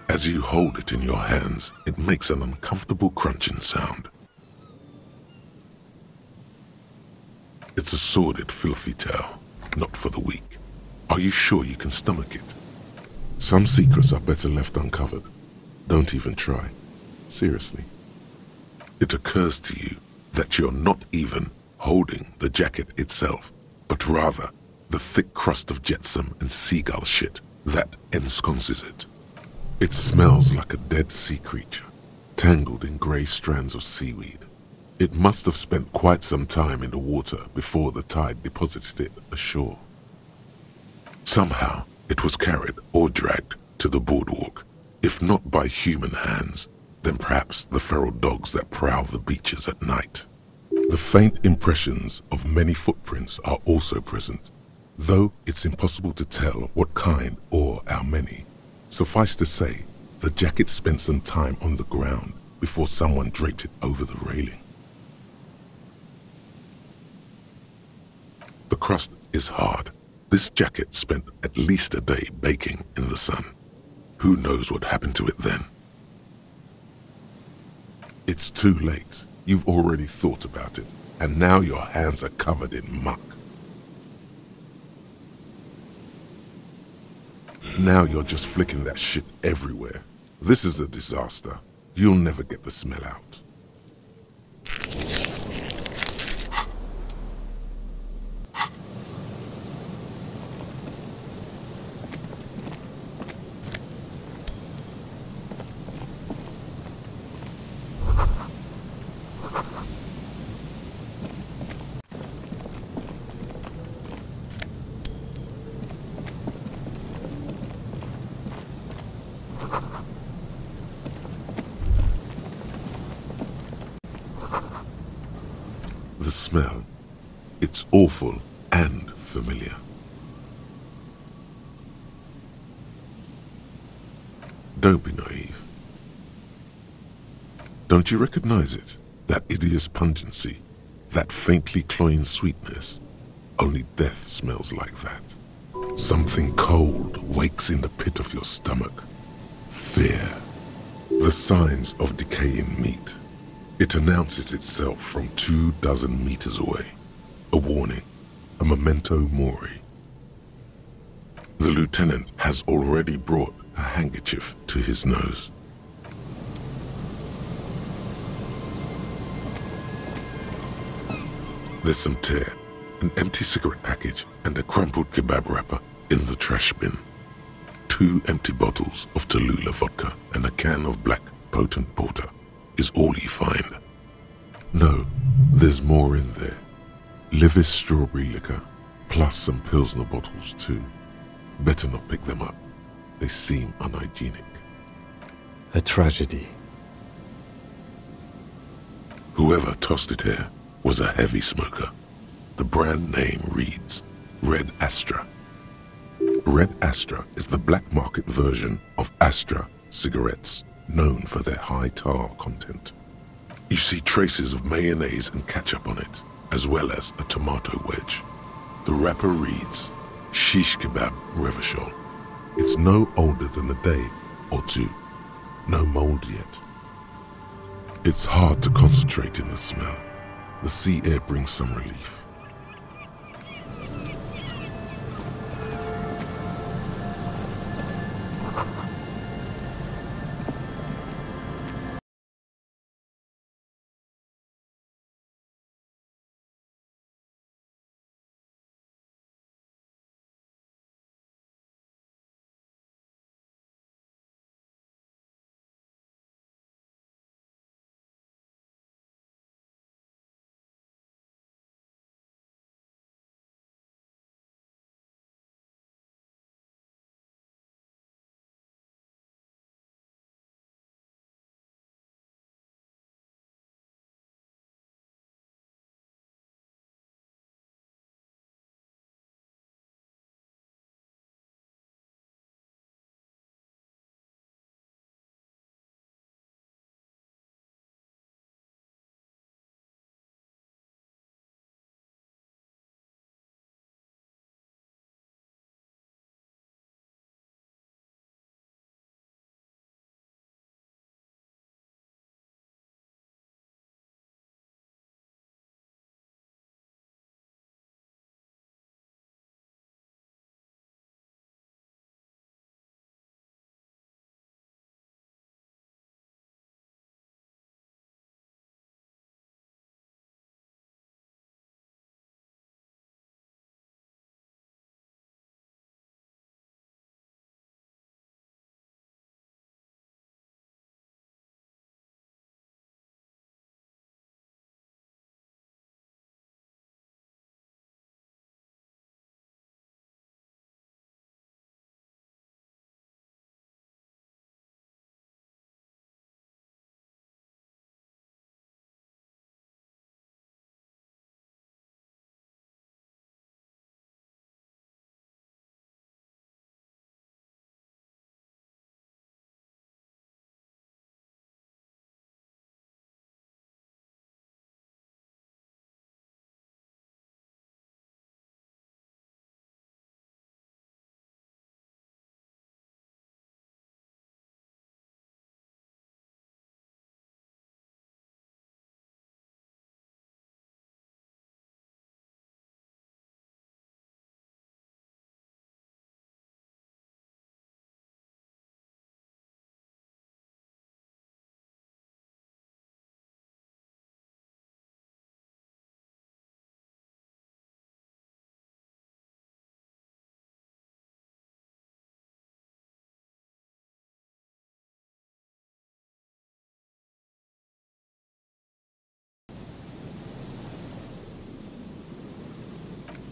As you hold it in your hands, it makes an uncomfortable crunching sound. It's a sordid, filthy tale, not for the weak. Are you sure you can stomach it? Some secrets are better left uncovered. Don't even try. Seriously. It occurs to you that you're not even holding the jacket itself, but rather the thick crust of jetsam and seagull shit that ensconces it. It smells like a dead sea creature, tangled in grey strands of seaweed. It must have spent quite some time in the water before the tide deposited it ashore. Somehow, it was carried or dragged to the boardwalk, if not by human hands, then perhaps the feral dogs that prowl the beaches at night. The faint impressions of many footprints are also present, though it's impossible to tell what kind or how many. Suffice to say, the jacket spent some time on the ground before someone draped it over the railing. The crust is hard. This jacket spent at least a day baking in the sun. Who knows what happened to it then? It's too late. You've already thought about it, and now your hands are covered in muck. Now you're just flicking that shit everywhere. This is a disaster. You'll never get the smell out. The smell. It's awful and familiar. Don't be naive. Don't you recognize it? That hideous pungency, that faintly cloying sweetness. Only death smells like that. Something cold wakes in the pit of your stomach. Fear. The signs of decaying meat. It announces itself from two dozen meters away. A warning, a memento mori. The lieutenant has already brought a handkerchief to his nose. There's some tare, an empty cigarette package, and a crumpled kebab wrapper in the trash bin. Two empty bottles of Tallulah vodka and a can of black potent porter is all you find. No, there's more in there. Livis strawberry liquor, plus some Pilsner bottles too. Better not pick them up. They seem unhygienic.
A tragedy.
Whoever tossed it here was a heavy smoker. The brand name reads Red Astra. Red Astra is the black market version of Astra cigarettes, known for their high tar content. You see traces of mayonnaise and ketchup on it, as well as a tomato wedge. The wrapper reads Shish Kebab Revachol. It's no older than a day or two. No mold yet. It's hard to concentrate in the smell. The sea air brings some relief.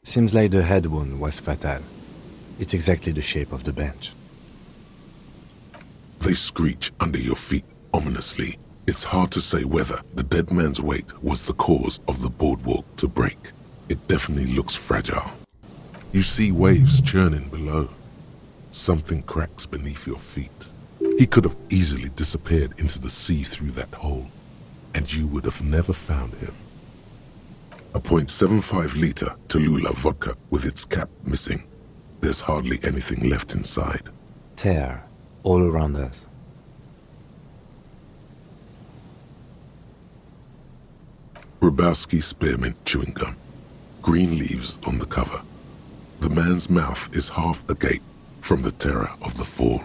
Seems like the head wound was fatal. It's exactly the shape of the bench.
They screech under your feet ominously. It's hard to say whether the dead man's weight was the cause of the boardwalk to break. It definitely looks fragile. You see waves churning below. Something cracks beneath your feet. He could have easily disappeared into the sea through that hole, and you would have never found him. A .75 liter Tallulah vodka with its cap missing. There's hardly anything left inside.
Tare all around us.
Hrabowski spearmint chewing gum. Green leaves on the cover. The man's mouth is half agape from the terror of the fall.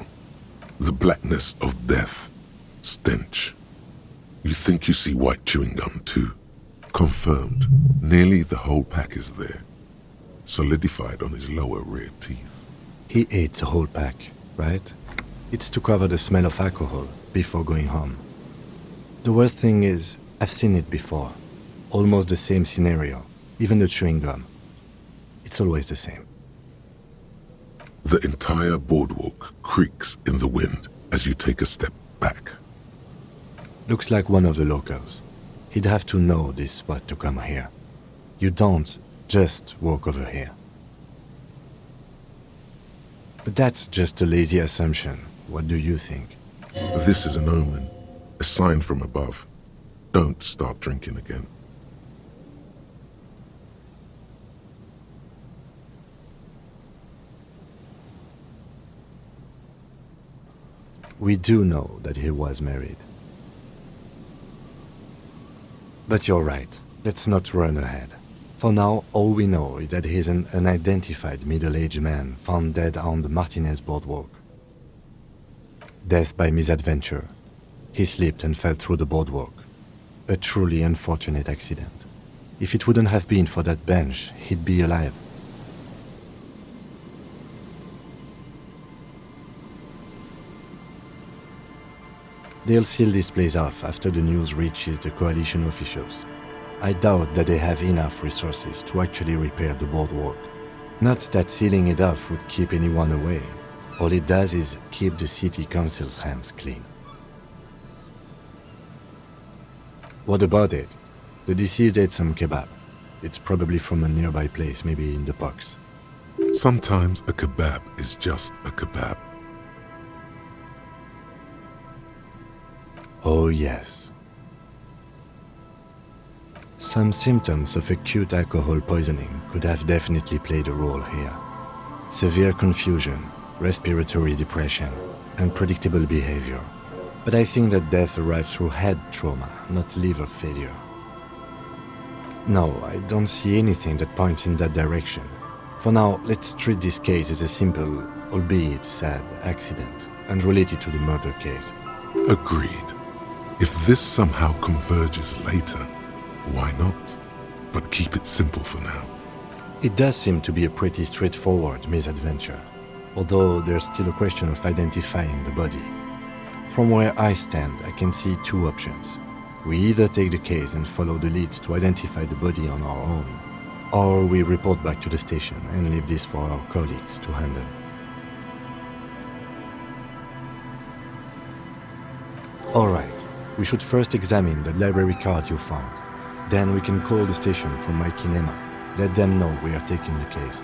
The blackness of death. Stench. You think you see white chewing gum too. Confirmed. Nearly the whole pack is there. Solidified on his lower rear teeth.
He ate the whole pack, right? It's to cover the smell of alcohol before going home. The worst thing is, I've seen it before. Almost the same scenario, even the chewing gum. It's always the same.
The entire boardwalk creaks in the wind as you take a step back.
Looks like one of the locals. He'd have to know this spot to come here. You don't just walk over here. But that's just a lazy assumption. What do you think?
This is an omen, a sign from above. Don't start drinking again.
We do know that he was married. But you're right. Let's not run ahead. For now, all we know is that he's an unidentified middle-aged man found dead on the Martinaise boardwalk. Death by misadventure. He slipped and fell through the boardwalk. A truly unfortunate accident. If it wouldn't have been for that bench, he'd be alive. They'll seal this place off after the news reaches the coalition officials. I doubt that they have enough resources to actually repair the boardwalk. Not that sealing it off would keep anyone away. All it does is keep the city council's hands clean. What about it? The deceased ate some kebab. It's probably from a nearby place, maybe in the box.
Sometimes a kebab is just a kebab.
Oh, yes. Some symptoms of acute alcohol poisoning could have definitely played a role here. Severe confusion, respiratory depression, unpredictable behavior. But I think that death arrived through head trauma, not liver failure. No, I don't see anything that points in that direction. For now, let's treat this case as a simple, albeit sad, accident, and unrelated to the murder case.
Agreed. If this somehow converges later, why not? But keep it simple for now.
It does seem to be a pretty straightforward misadventure, although there's still a question of identifying the body. From where I stand, I can see two options. We either take the case and follow the leads to identify the body on our own, or we report back to the station and leave this for our colleagues to handle. Alright, we should first examine the library card you found. Then we can call the station from my Kineema. Let them know we are taking the case.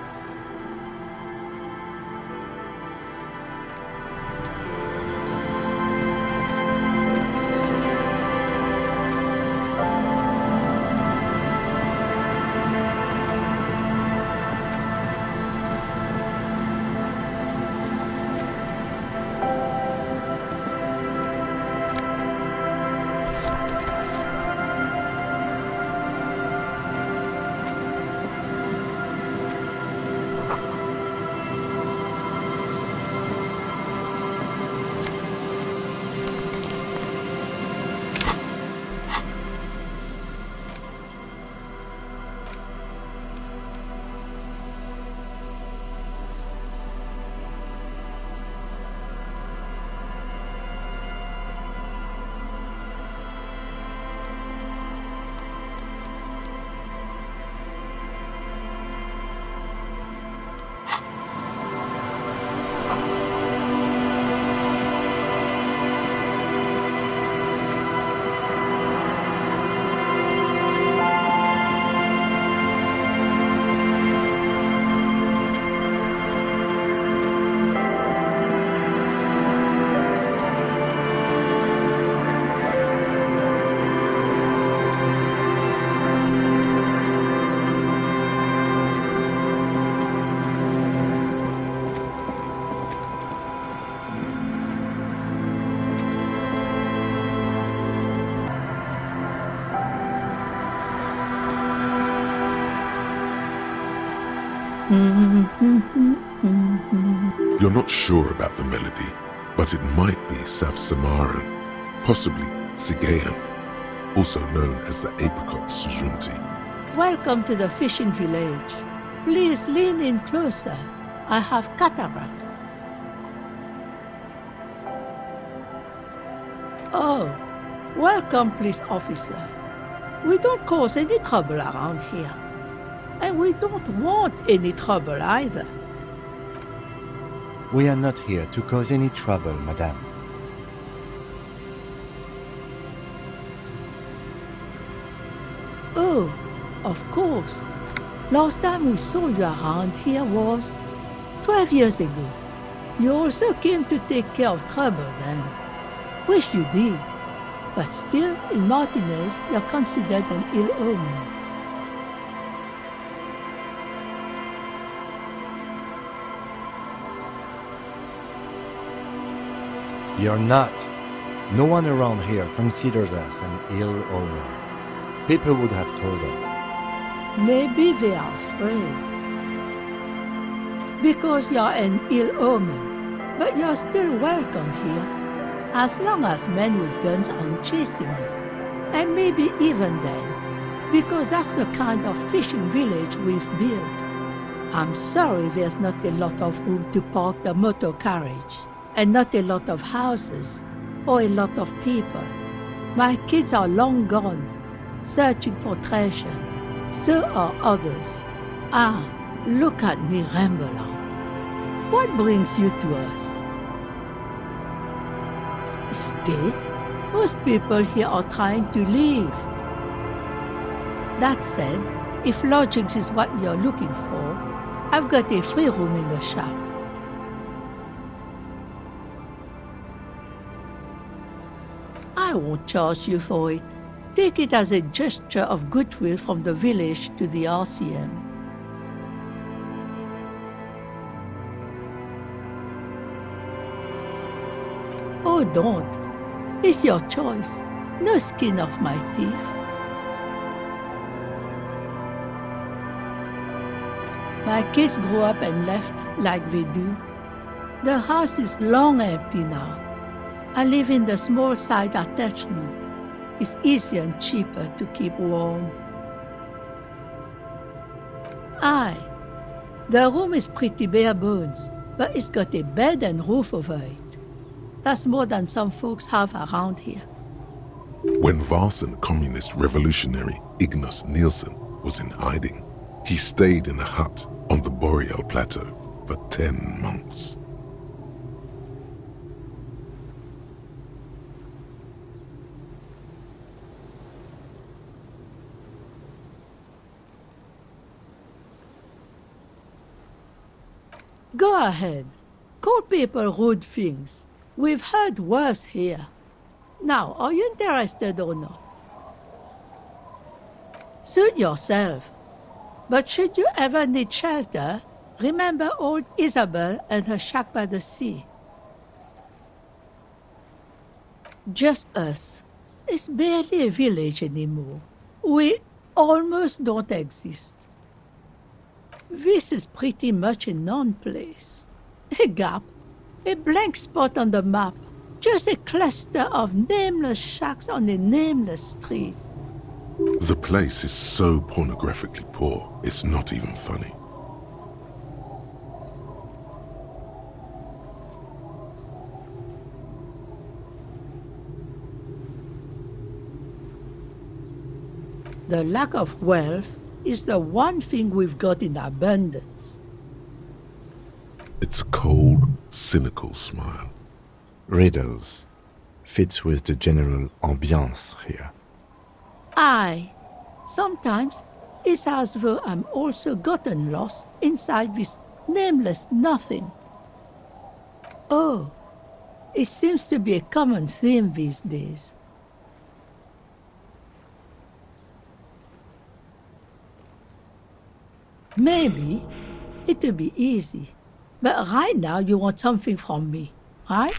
Samaran, possibly Sigayan, also known as the apricot Sujunti.
Welcome to the fishing village. Please lean in closer. I have cataracts. Oh, welcome, police officer. We don't cause any trouble around here. And we don't want any trouble either.
We are not here to cause any trouble, madame.
Of course. Last time we saw you around here was 12 years ago. You also came to take care of trouble then. Wish you did. But still, in Martinaise, you're considered an ill omen.
You're not. No one around here considers us an ill omen. People would have told us.
Maybe they are afraid. Because you're an ill omen, but you're still welcome here, as long as men with guns aren't chasing you. And maybe even then, because that's the kind of fishing village we've built. I'm sorry there's not a lot of room to park the motor carriage, and not a lot of houses, or a lot of people. My kids are long gone, searching for treasure. So are others. Ah, look at me ramble on. What brings you to us? Stay? Most people here are trying to leave. That said, if lodgings is what you're looking for, I've got a free room in the shop. I won't charge you for it. Take it as a gesture of goodwill from the village to the RCM. Oh, don't. It's your choice. No skin off my teeth. My kids grew up and left like they do. The house is long empty now. I live in the small side attachment. It's easier and cheaper to keep warm. Aye, the room is pretty bare bones, but it's got a bed and roof over it. That's more than some folks have around here.
When Varson communist revolutionary Ignus Nilsen was in hiding, he stayed in a hut on the Boreal Plateau for 10 months.
Go ahead. Call people rude things. We've heard worse here. Now, are you interested or not? Suit yourself. But should you ever need shelter, remember old Isobel and her shack by the sea. Just us. It's barely a village anymore. We almost don't exist. This is pretty much a non-place. A gap, a blank spot on the map, just a cluster of nameless shacks on a nameless street.
The place is so pornographically poor, it's not even funny.
The lack of wealth is the one thing we've got in abundance.
Its a cold, cynical smile.
Riddles fits with the general ambiance here.
Aye, sometimes it's as though I'm also gotten lost inside this nameless nothing. Oh, it seems to be a common theme these days. Maybe it will be easy. But right now you want something from me, right?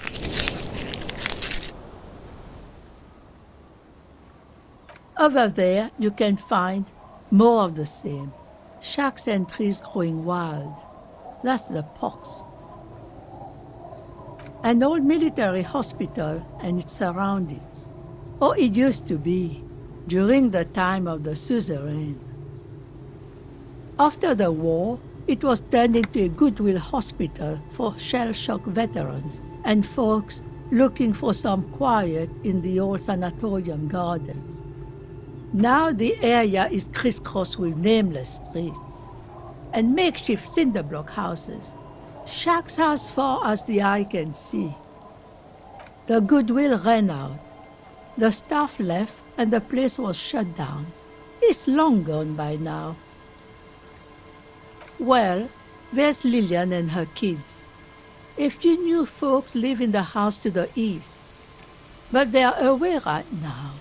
Over there you can find more of the same. Sharks and trees growing wild. That's the pox. an old military hospital and its surroundings. Or it used to be, during the time of the suzerain. After the war, it was turned into a goodwill hospital for shell-shock veterans and folks looking for some quiet in the old sanatorium gardens. Now the area is crisscrossed with nameless streets and makeshift cinder block houses, shacks as far as the eye can see. The goodwill ran out. The staff left and the place was shut down. It's long gone by now. Well, there's Lilienne and her kids. A few new folks live in the house to the east, but they're away right now.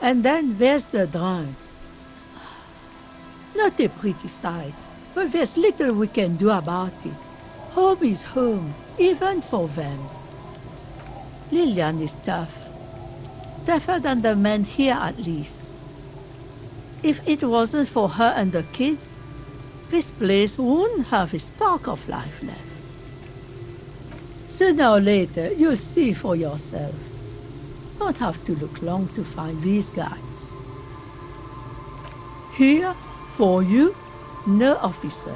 And then there's the drunks. Not a pretty sight, but there's little we can do about it. Home is home, even for them. Lilienne is tough. Tougher than the men here, at least. If it wasn't for her and the kids, this place wouldn't have a spark of life left. Sooner or later, you'll see for yourself. Don't have to look long to find these guys. Here, for you, no officer.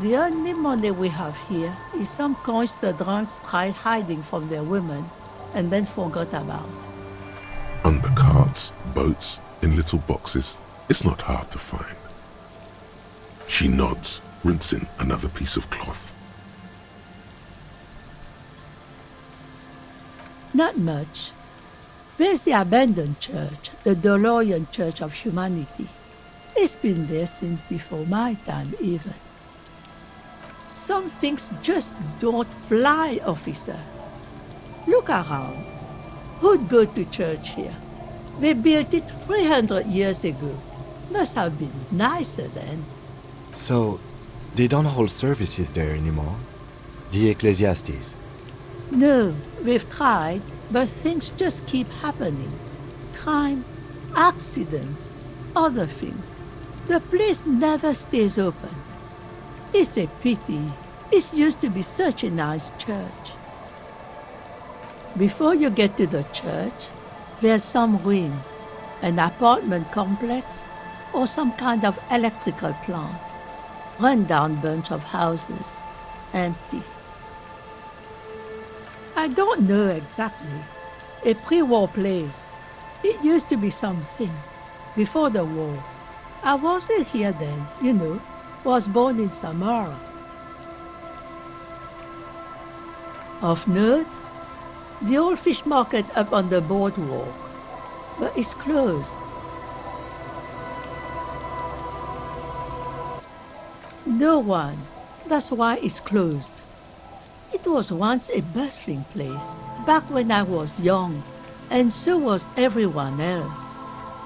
The only money we have here is some coins the drunks tried hiding from their women and then forgot about.
Under carts, boats, in little boxes. It's not hard to find. She nods, rinsing another piece of cloth.
Not much. Where's the abandoned church, the Dolorian Church of Humanity. It's been there since before my time, even. Some things just don't fly, officer. Look around. Who'd go to church here? They built it 300 years ago. Must have been nicer then.
So, they don't hold services there anymore? The Ecclesiastes?
No, we've tried, but things just keep happening. Crime, accidents, other things. The place never stays open. It's a pity. It used to be such a nice church. Before you get to the church, there's some ruins, an apartment complex, or some kind of electrical plant. Run-down bunch of houses, empty. I don't know exactly. A pre-war place. It used to be something. Before the war. I wasn't here then, you know. Was born in Samara. Of note, the old fish market up on the boardwalk. But it's closed. No one. That's why it's closed. It was once a bustling place, back when I was young, and so was everyone else.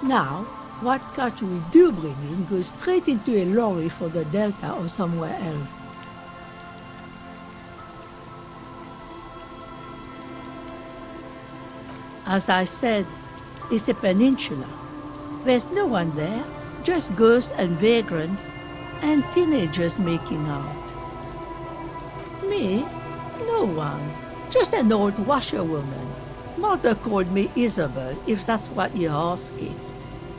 Now, what catch we do bring in goes straight into a lorry for the Delta or somewhere else. As I said, it's a peninsula. There's no one there, just ghosts and vagrants, and teenagers making out. Me? No one. Just an old washerwoman. Mother called me Isobel, if that's what you're asking.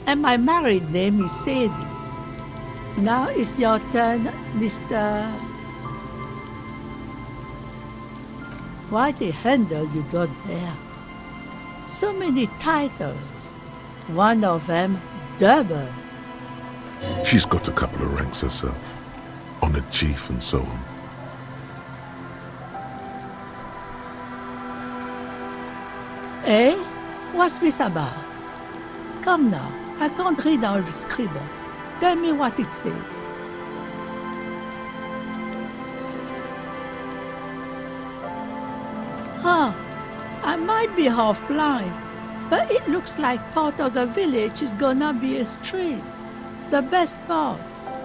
And my married name is Sadie. Now it's your turn, Mr. Quite a handle you got there. So many titles. One of them double.
She's got a couple of ranks herself. Honored chief and so on.
Eh? What's this about? Come now, I can't read all the scribble. Tell me what it says. Huh, I might be half blind, but it looks like part of the village is gonna be a street. The best part,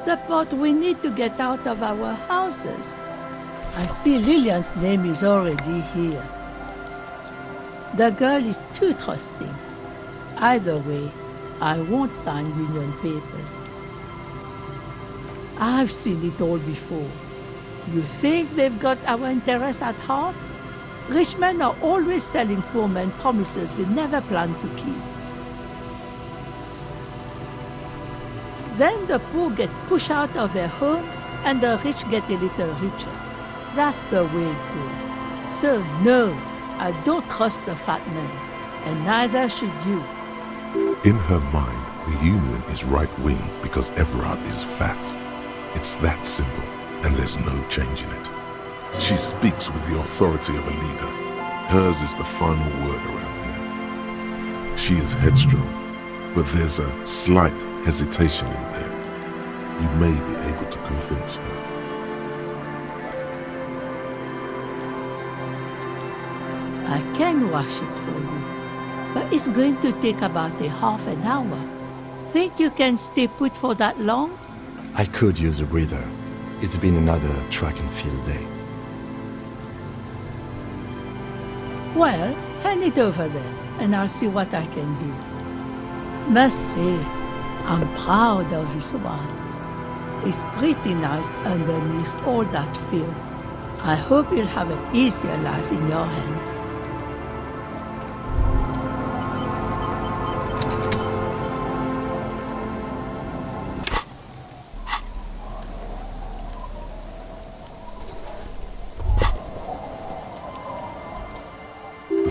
the part we need to get out of our houses. I see Lilienne's name is already here. The girl is too trusting. Either way, I won't sign union papers. I've seen it all before. You think they've got our interests at heart? Rich men are always selling poor men promises they never plan to keep. Then the poor get pushed out of their homes and the rich get a little richer. That's the way it goes. So no, I don't trust the fat man, and neither should you.
In her mind, the Union is right-wing because Evrart is fat. It's that simple, and there's no changing it. She speaks with the authority of a leader. Hers is the final word around here. She is headstrong, but there's a slight hesitation in there. You may be able to convince her.
I can wash it for you, but it's going to take about a half an hour. Think you can stay put for that long?
I could use a breather. It's been another track and field day.
Well, hand it over there, and I'll see what I can do. Must say, I'm proud of this one. It's pretty nice underneath all that filth. I hope you'll have an easier life in your hands.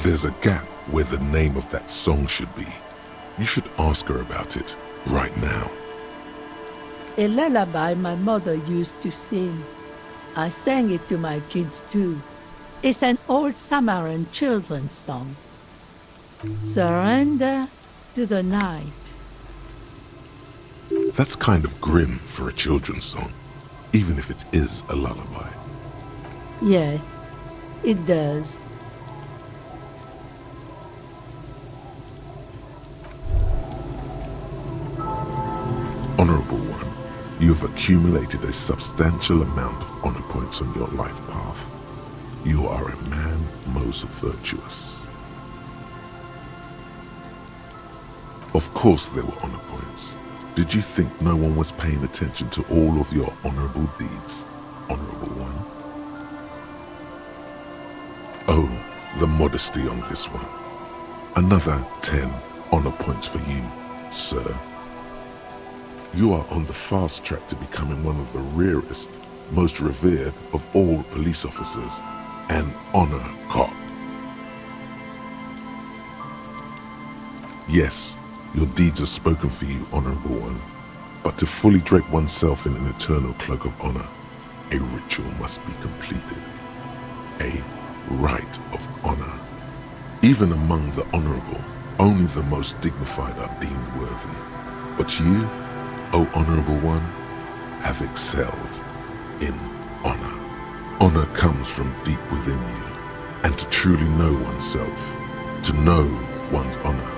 There's a gap where the name of that song should be. You should ask her about it right now.
A lullaby my mother used to sing. I sang it to my kids too. It's an old Samaran children's song. Surrender to the night.
That's kind of grim for a children's song, even if it is a lullaby.
Yes, it does.
Honorable One, you have accumulated a substantial amount of honor points on your life path. You are a man most virtuous. Of course there were honor points. Did you think no one was paying attention to all of your honorable deeds, Honorable One? Oh, the modesty on this one. Another 10 honor points for you, sir. You are on the fast track to becoming one of the rarest, most revered of all police officers, an honor cop. Yes, your deeds have spoken for you, Honorable One, but to fully drape oneself in an eternal cloak of honor, a ritual must be completed. A rite of honor. Even among the honorable, only the most dignified are deemed worthy. But you, O Honorable One, have excelled in honor. Honor comes from deep within you, and to truly know oneself, to know one's honor,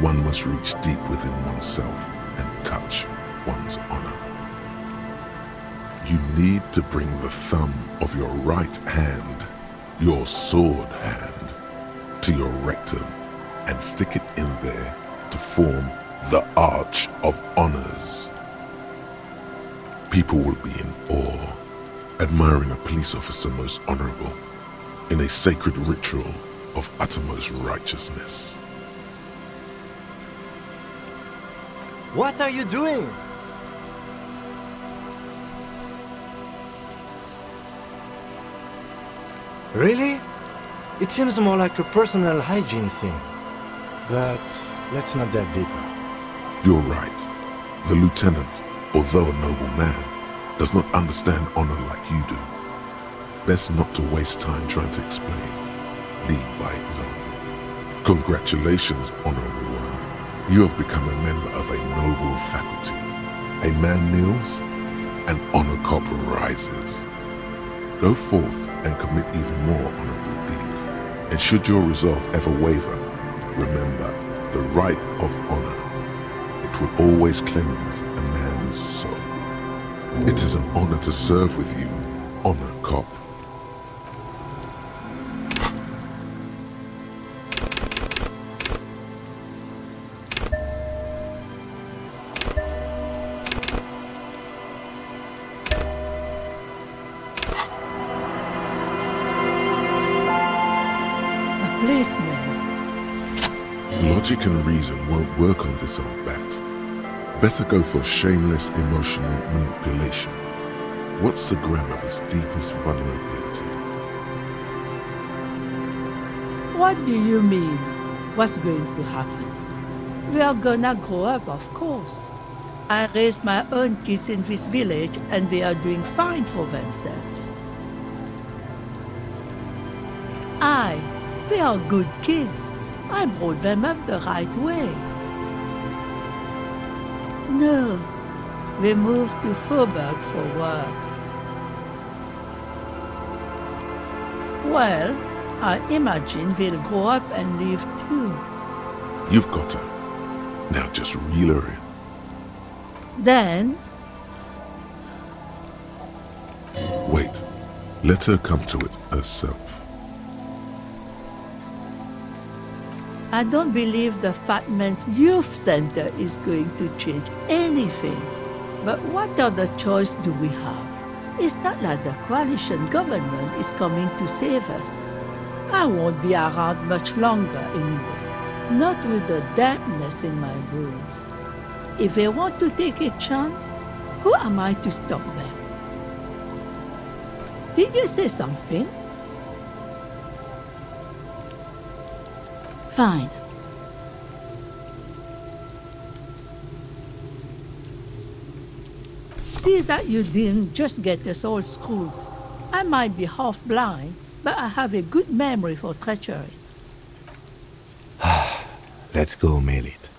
one must reach deep within oneself and touch one's honor. You need to bring the thumb of your right hand, your sword hand, to your rectum and stick it in there to form the Arch of Honors. People will be in awe, admiring a police officer most honorable, in a sacred ritual of uttermost righteousness.
What are you doing?
Really? It seems more like a personal hygiene thing. But let's not dive deeper.
You're right. The lieutenant, although a noble man, does not understand honor like you do. Best not to waste time trying to explain. Lead by example. Congratulations, Honorable One. You have become a member of a noble faculty. A man kneels, an honor cop rises. Go forth and commit even more honorable deeds. And should your resolve ever waver, remember the right of honor. Will always cleanse a man's soul. It is an honor to serve with you, Honor Cop. Logic and reason won't work on this old bat. Better go for shameless emotional manipulation. What's the grandmother's deepest vulnerability?
What do you mean? What's going to happen? We are gonna grow up, of course. I raised my own kids in this village and they are doing fine for themselves. I, they are good kids. I brought them up the right way. No, we moved to Faubourg for work. Well, I imagine we'll grow up and leave too.
You've got her. Now just reel her in.
Then,
Wait. Let her come to it herself.
I don't believe the Fat Man's Youth Center is going to change anything. But what other choice do we have? It's not like the coalition government is coming to save us. I won't be around much longer anyway. Not with the dampness in my bones. If they want to take a chance, who am I to stop them? Did you say something? Fine. See that you didn't just get us all screwed. I might be half blind, but I have a good memory for treachery.
Let's go, Melit.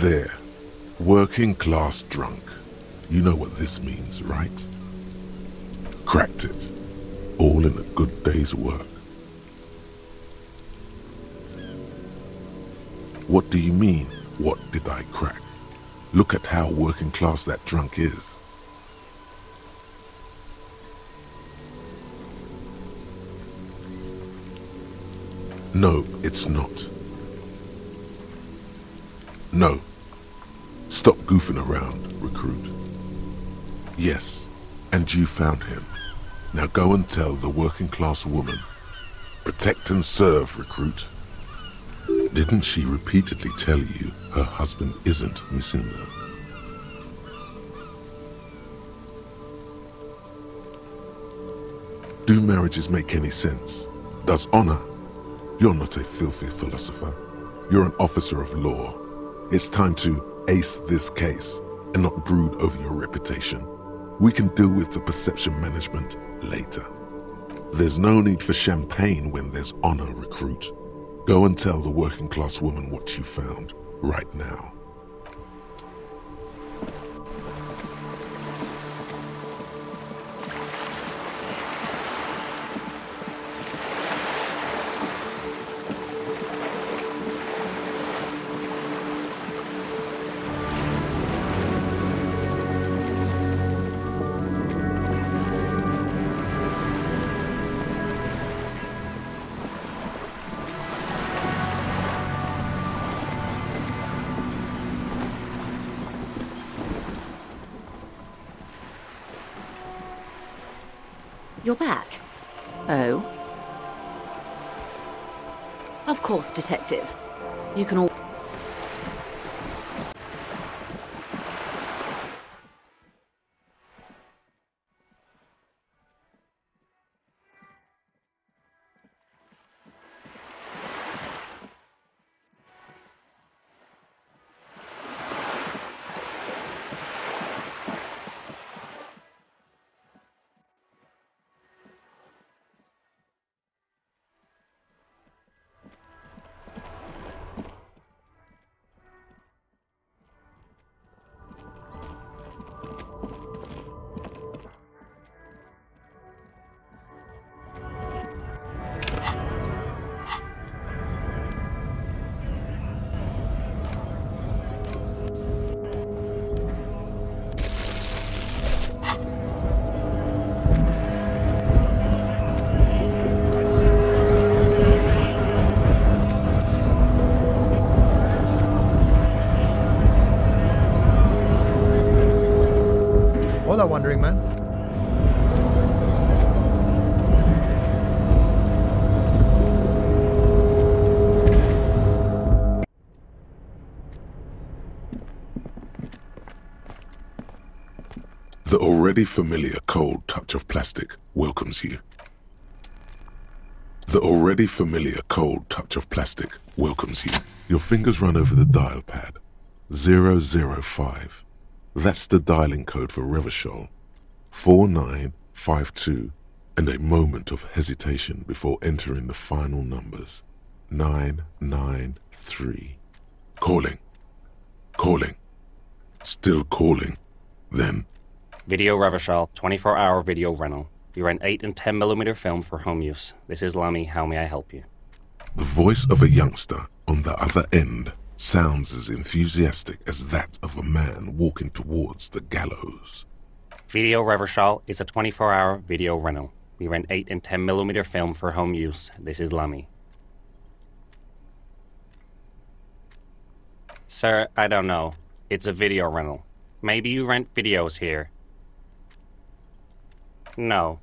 There. Working class drunk. You know what this means, right? Cracked it. All in a good day's work. What do you mean, what did I crack? Look at how working class that drunk is. No, it's not. No. Stop goofing around, recruit. Yes, and you found him. Now go and tell the working class woman. Protect and serve, recruit. Didn't she repeatedly tell you her husband isn't missing though? Do marriages make any sense? Does honor? You're not a filthy philosopher. You're an officer of law. It's time to ace this case and not brood over your reputation. We can deal with the perception management later. There's no need for champagne when there's honor, recruit. Go and tell the working class woman what you found right now.
Detective.
Already familiar cold touch of plastic welcomes you. The already familiar cold touch of plastic welcomes you. Your fingers run over the dial pad. 005. That's the dialing code for Revachol. 4952. And a moment of hesitation before entering the final numbers. 993. Calling. Calling. Still calling. Then
Video Revachol, 24 hour video rental. We rent 8 and 10 millimeter film for home use. This is Lamy. How may I help you?
The voice of a youngster on the other end sounds as enthusiastic as that of a man walking towards the gallows.
Video Revachol is a 24 hour video rental. We rent 8 and 10 millimeter film for home use. This is Lamy. Sir, I don't know. It's a video rental. Maybe you rent videos here. No.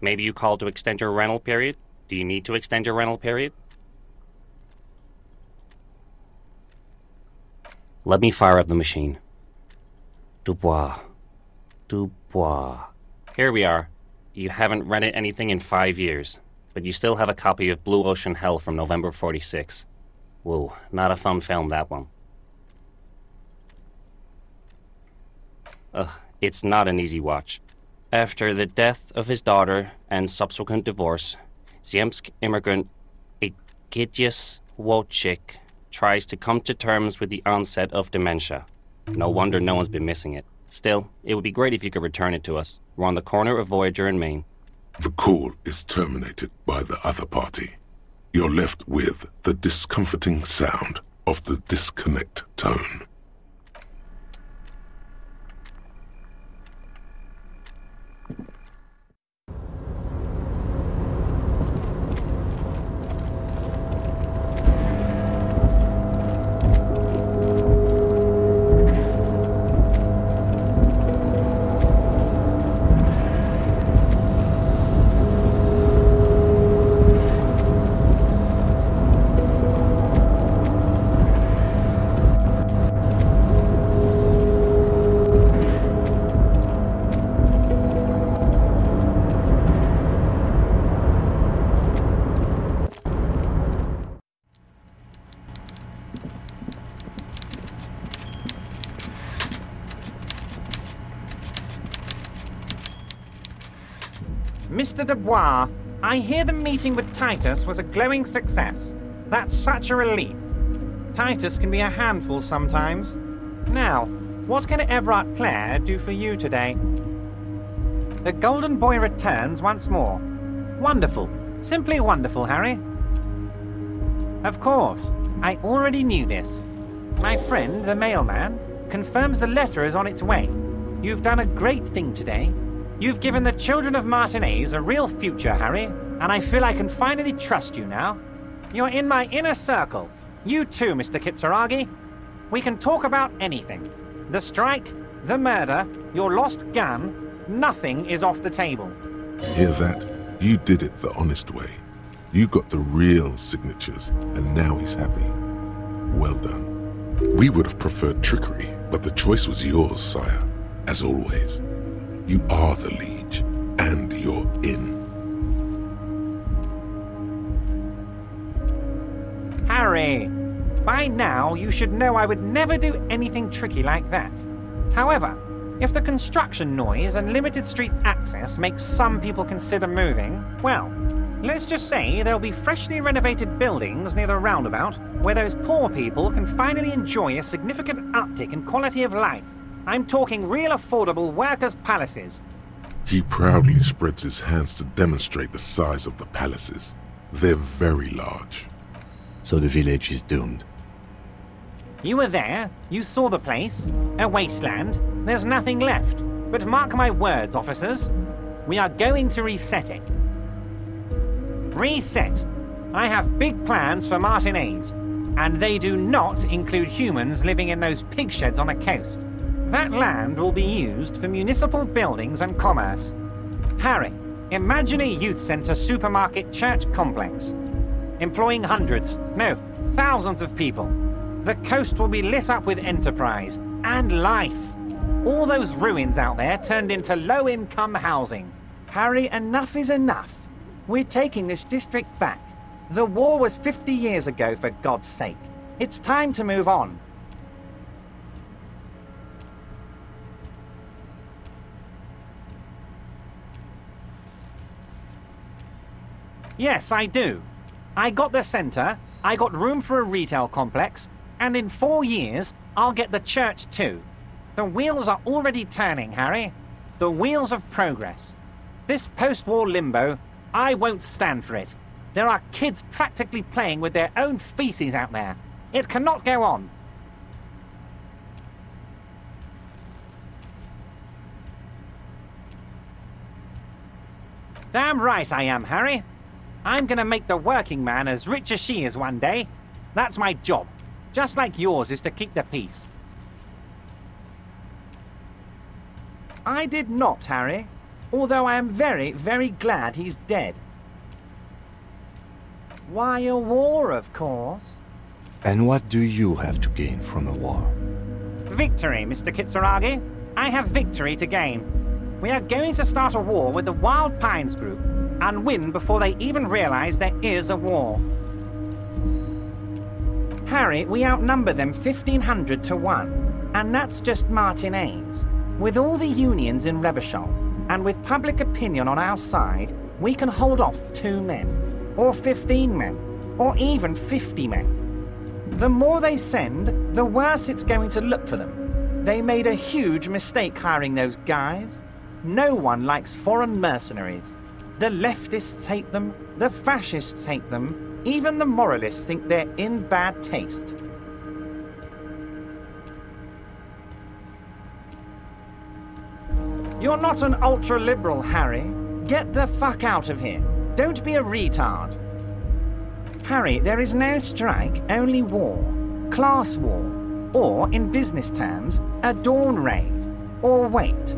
Maybe you called to extend your rental period? Do you need to extend your rental period? Let me fire up the machine. Dubois. Dubois. Here we are. You haven't rented anything in five years, but you still have a copy of Blue Ocean Hell from November 46. Whoa, not a fun film, that one. Ugh, it's not an easy watch. After the death of his daughter and subsequent divorce, Zemsk immigrant Egidius Wojcik tries to come to terms with the onset of dementia. No wonder no one's been missing it. Still, it would be great if you could return it to us. We're on the corner of Voyager and Main.
The call is terminated by the other party. You're left with the discomforting sound of the disconnect tone.
Mr. Dubois, I hear the meeting with Titus was a glowing success. That's such a relief. Titus can be a handful sometimes. Now, what can Evrart Claire do for you today? The Golden Boy returns once more. Wonderful. Simply wonderful, Harry. Of course. I already knew this. My friend, the mailman, confirms the letter is on its way. You've done a great thing today. You've given the children of Martinaise a real future, Harry, and I feel I can finally trust you now. You're in my inner circle. You too, Mr. Kitsuragi. We can talk about anything. The strike, the murder, your lost gun, Nothing is off the table.
Hear that? You did it the honest way. You got the real signatures, and now he's happy. Well done. We would have preferred trickery, but the choice was yours, sire. As always. You are the liege, and you're in.
Harry, by now you should know I would never do anything tricky like that. However, if the construction noise and limited street access makes some people consider moving, well, let's just say there'll be freshly renovated buildings near the roundabout where those poor people can finally enjoy a significant uptick in quality of life. I'm talking real affordable workers' palaces.
He proudly spreads his hands to demonstrate the size of the palaces. They're very large.
So the village is doomed.
You were there, you saw the place, a wasteland. There's nothing left. But mark my words, officers, we are going to reset it. Reset! I have big plans for Martinaise, and they do not include humans living in those pig sheds on the coast. That land will be used for municipal buildings and commerce. Harry, imagine a youth centre supermarket church complex, employing hundreds, no, thousands of people. The coast will be lit up with enterprise and life. All those ruins out there turned into low-income housing. Harry, enough is enough. We're taking this district back. The war was 50 years ago, for God's sake. It's time to move on. Yes, I do. I got the centre, I got room for a retail complex, and in four years, I'll get the church too. The wheels are already turning, Harry. The wheels of progress. This post-war limbo, I won't stand for it. There are kids practically playing with their own feces out there. It cannot go on. Damn right I am, Harry. I'm gonna make the working man as rich as she is one day. That's my job. Just like yours is to keep the peace. I did not, Harry. Although I am very, very glad he's dead. Why a war, of course.
And what do you have to gain from a war?
Victory, Mr. Kitsuragi. I have victory to gain. We are going to start a war with the Wild Pines Group and win before they even realize there is a war. Harry, we outnumber them 1,500 to 1, and that's just Martinaise. With all the unions in Revachol, and with public opinion on our side, we can hold off two men, or 15 men, or even 50 men. The more they send, the worse it's going to look for them. They made a huge mistake hiring those guys. No one likes foreign mercenaries. The leftists hate them, the fascists hate them, even the moralists think they're in bad taste. You're not an ultra-liberal, Harry. Get the fuck out of here. Don't be a retard. Harry, there is no strike, only war. Class war. Or, in business terms, a dawn raid. Or wait.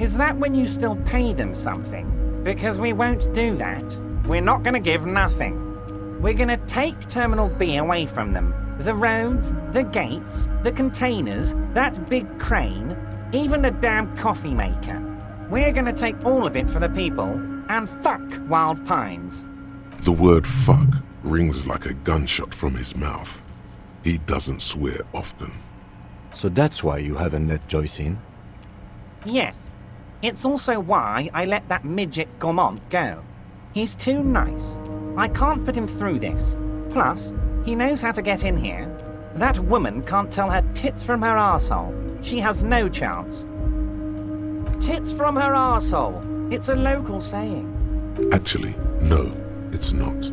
Is that when you still pay them something? Because we won't do that. We're not going to give nothing. We're going to take Terminal B away from them. The roads, the gates, the containers, that big crane, even the damn coffee maker. We're going to take all of it for the people, and fuck Wild Pines.
The word fuck rings like a gunshot from his mouth. He doesn't swear often.
So that's why you haven't let Joyce in?
Yes. It's also why I let that midget Gaumont go. He's too nice. I can't put him through this. Plus, he knows how to get in here. That woman can't tell her tits from her asshole. She has no chance. Tits from her asshole. It's a local saying.
Actually, no, it's not.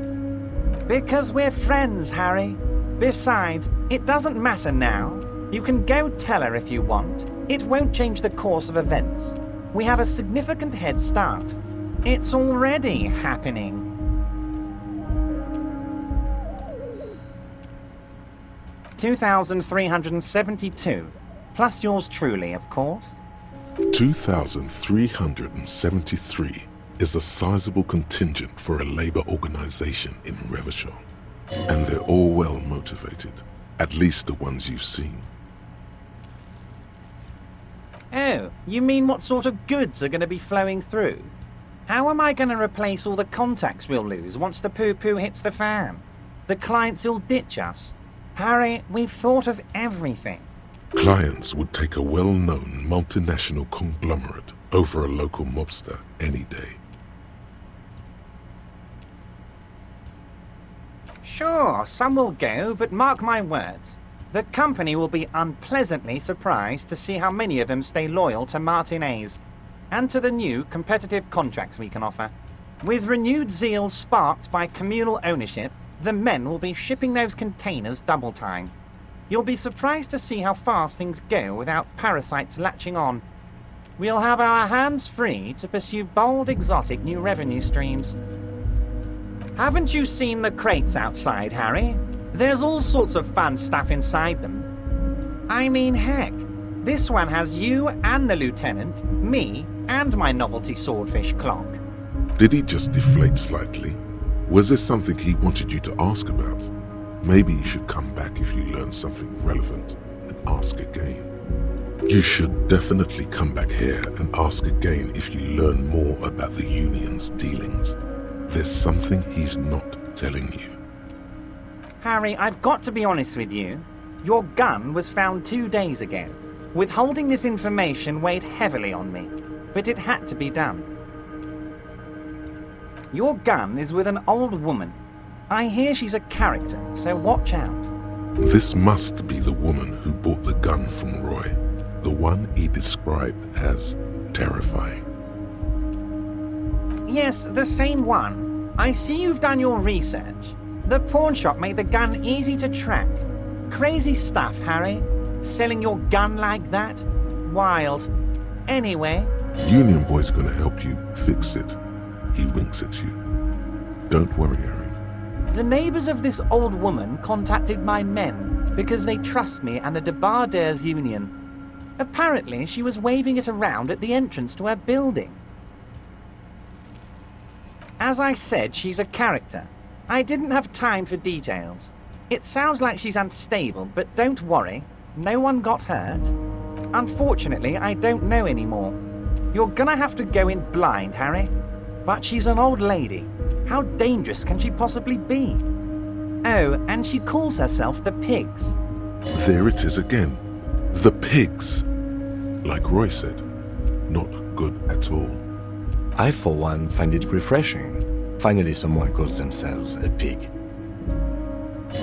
Because we're friends, Harry. Besides, it doesn't matter now. You can go tell her if you want. It won't change the course of events. We have a significant head start. It's already happening. Two thousand three hundred and seventy-two, plus yours truly, of course.
2,373 is a sizable contingent for a labor organization in Revachol. And they're all well motivated, at least the ones you've seen.
Oh, you mean what sort of goods are going to be flowing through? How am I going to replace all the contacts we'll lose once the poo-poo hits the fan? The clients will ditch us. Harry, we've thought of everything.
Clients would take a well-known multinational conglomerate over a local mobster any day.
Sure, some will go, but mark my words. The company will be unpleasantly surprised to see how many of them stay loyal to Martinaise and to the new competitive contracts we can offer. With renewed zeal sparked by communal ownership, the men will be shipping those containers double time. You'll be surprised to see how fast things go without parasites latching on. We'll have our hands free to pursue bold, exotic new revenue streams. Haven't you seen the crates outside, Harry? There's all sorts of fun stuff inside them. I mean, heck, this one has you and the lieutenant, me, and my novelty swordfish clock.
Did he just deflate slightly? Was there something he wanted you to ask about? Maybe you should come back if you learn something relevant and ask again. You should definitely come back here and ask again if you learn more about the Union's dealings. There's something he's not telling you.
Harry, I've got to be honest with you. Your gun was found two days ago. Withholding this information weighed heavily on me, but it had to be done. Your gun is with an old woman. I hear she's a character, so watch out.
This must be the woman who bought the gun from Roy. The one he described as terrifying.
Yes, the same one. I see you've done your research. The pawn shop made the gun easy to track. Crazy stuff, Harry. Selling your gun like that? Wild. Anyway.
Union Boy's gonna help you fix it. He winks at you. Don't worry, Harry.
The neighbors of this old woman contacted my men because they trust me and the Debarders Union. Apparently, she was waving it around at the entrance to her building. As I said, she's a character. I didn't have time for details. It sounds like she's unstable, but don't worry. No one got hurt. Unfortunately, I don't know anymore. You're gonna have to go in blind, Harry. But she's an old lady. How dangerous can she possibly be? Oh, and she calls herself the Pigs.
There it is again. The pigs. Like Roy said, not good at all.
I, for one, find it refreshing. Finally, someone calls themselves a pig.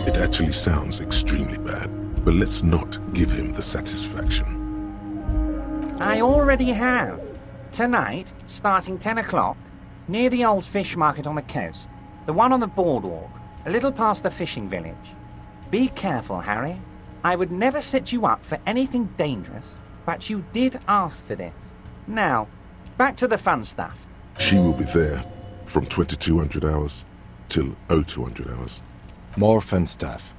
It actually sounds extremely bad, but let's not give him the satisfaction.
I already have. Tonight, starting 10 o'clock, near the old fish market on the coast, the one on the boardwalk, a little past the fishing village. Be careful, Harry. I would never set you up for anything dangerous, but you did ask for this. Now, back to the fun stuff.
She will be there from 2200 hours till 0200 hours.
More fun stuff.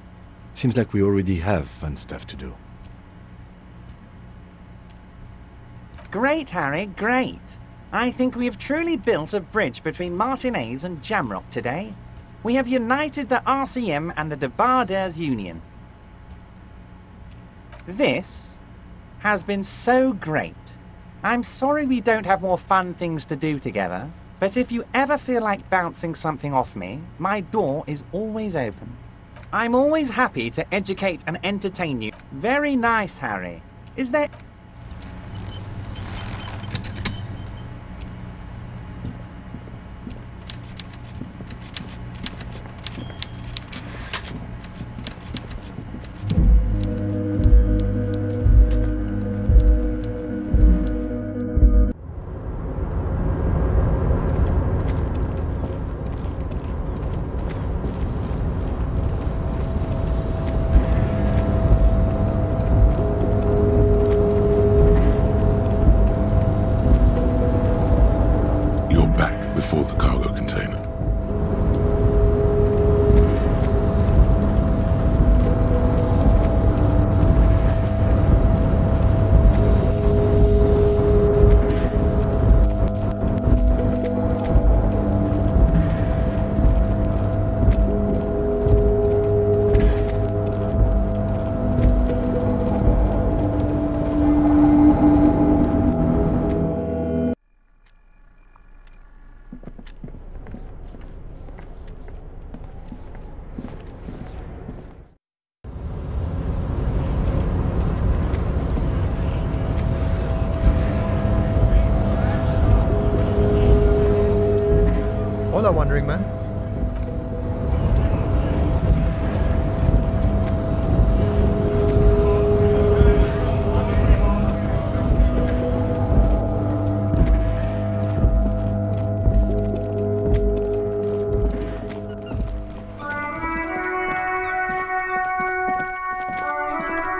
Seems like we already have fun stuff to do.
Great, Harry, great. I think we have truly built a bridge between Martinaise and Jamrock today. We have united the RCM and the Debarders Union. This has been so great. I'm sorry we don't have more fun things to do together, but if you ever feel like bouncing something off me, my door is always open. I'm always happy to educate and entertain you. Very nice, Harry. Is there...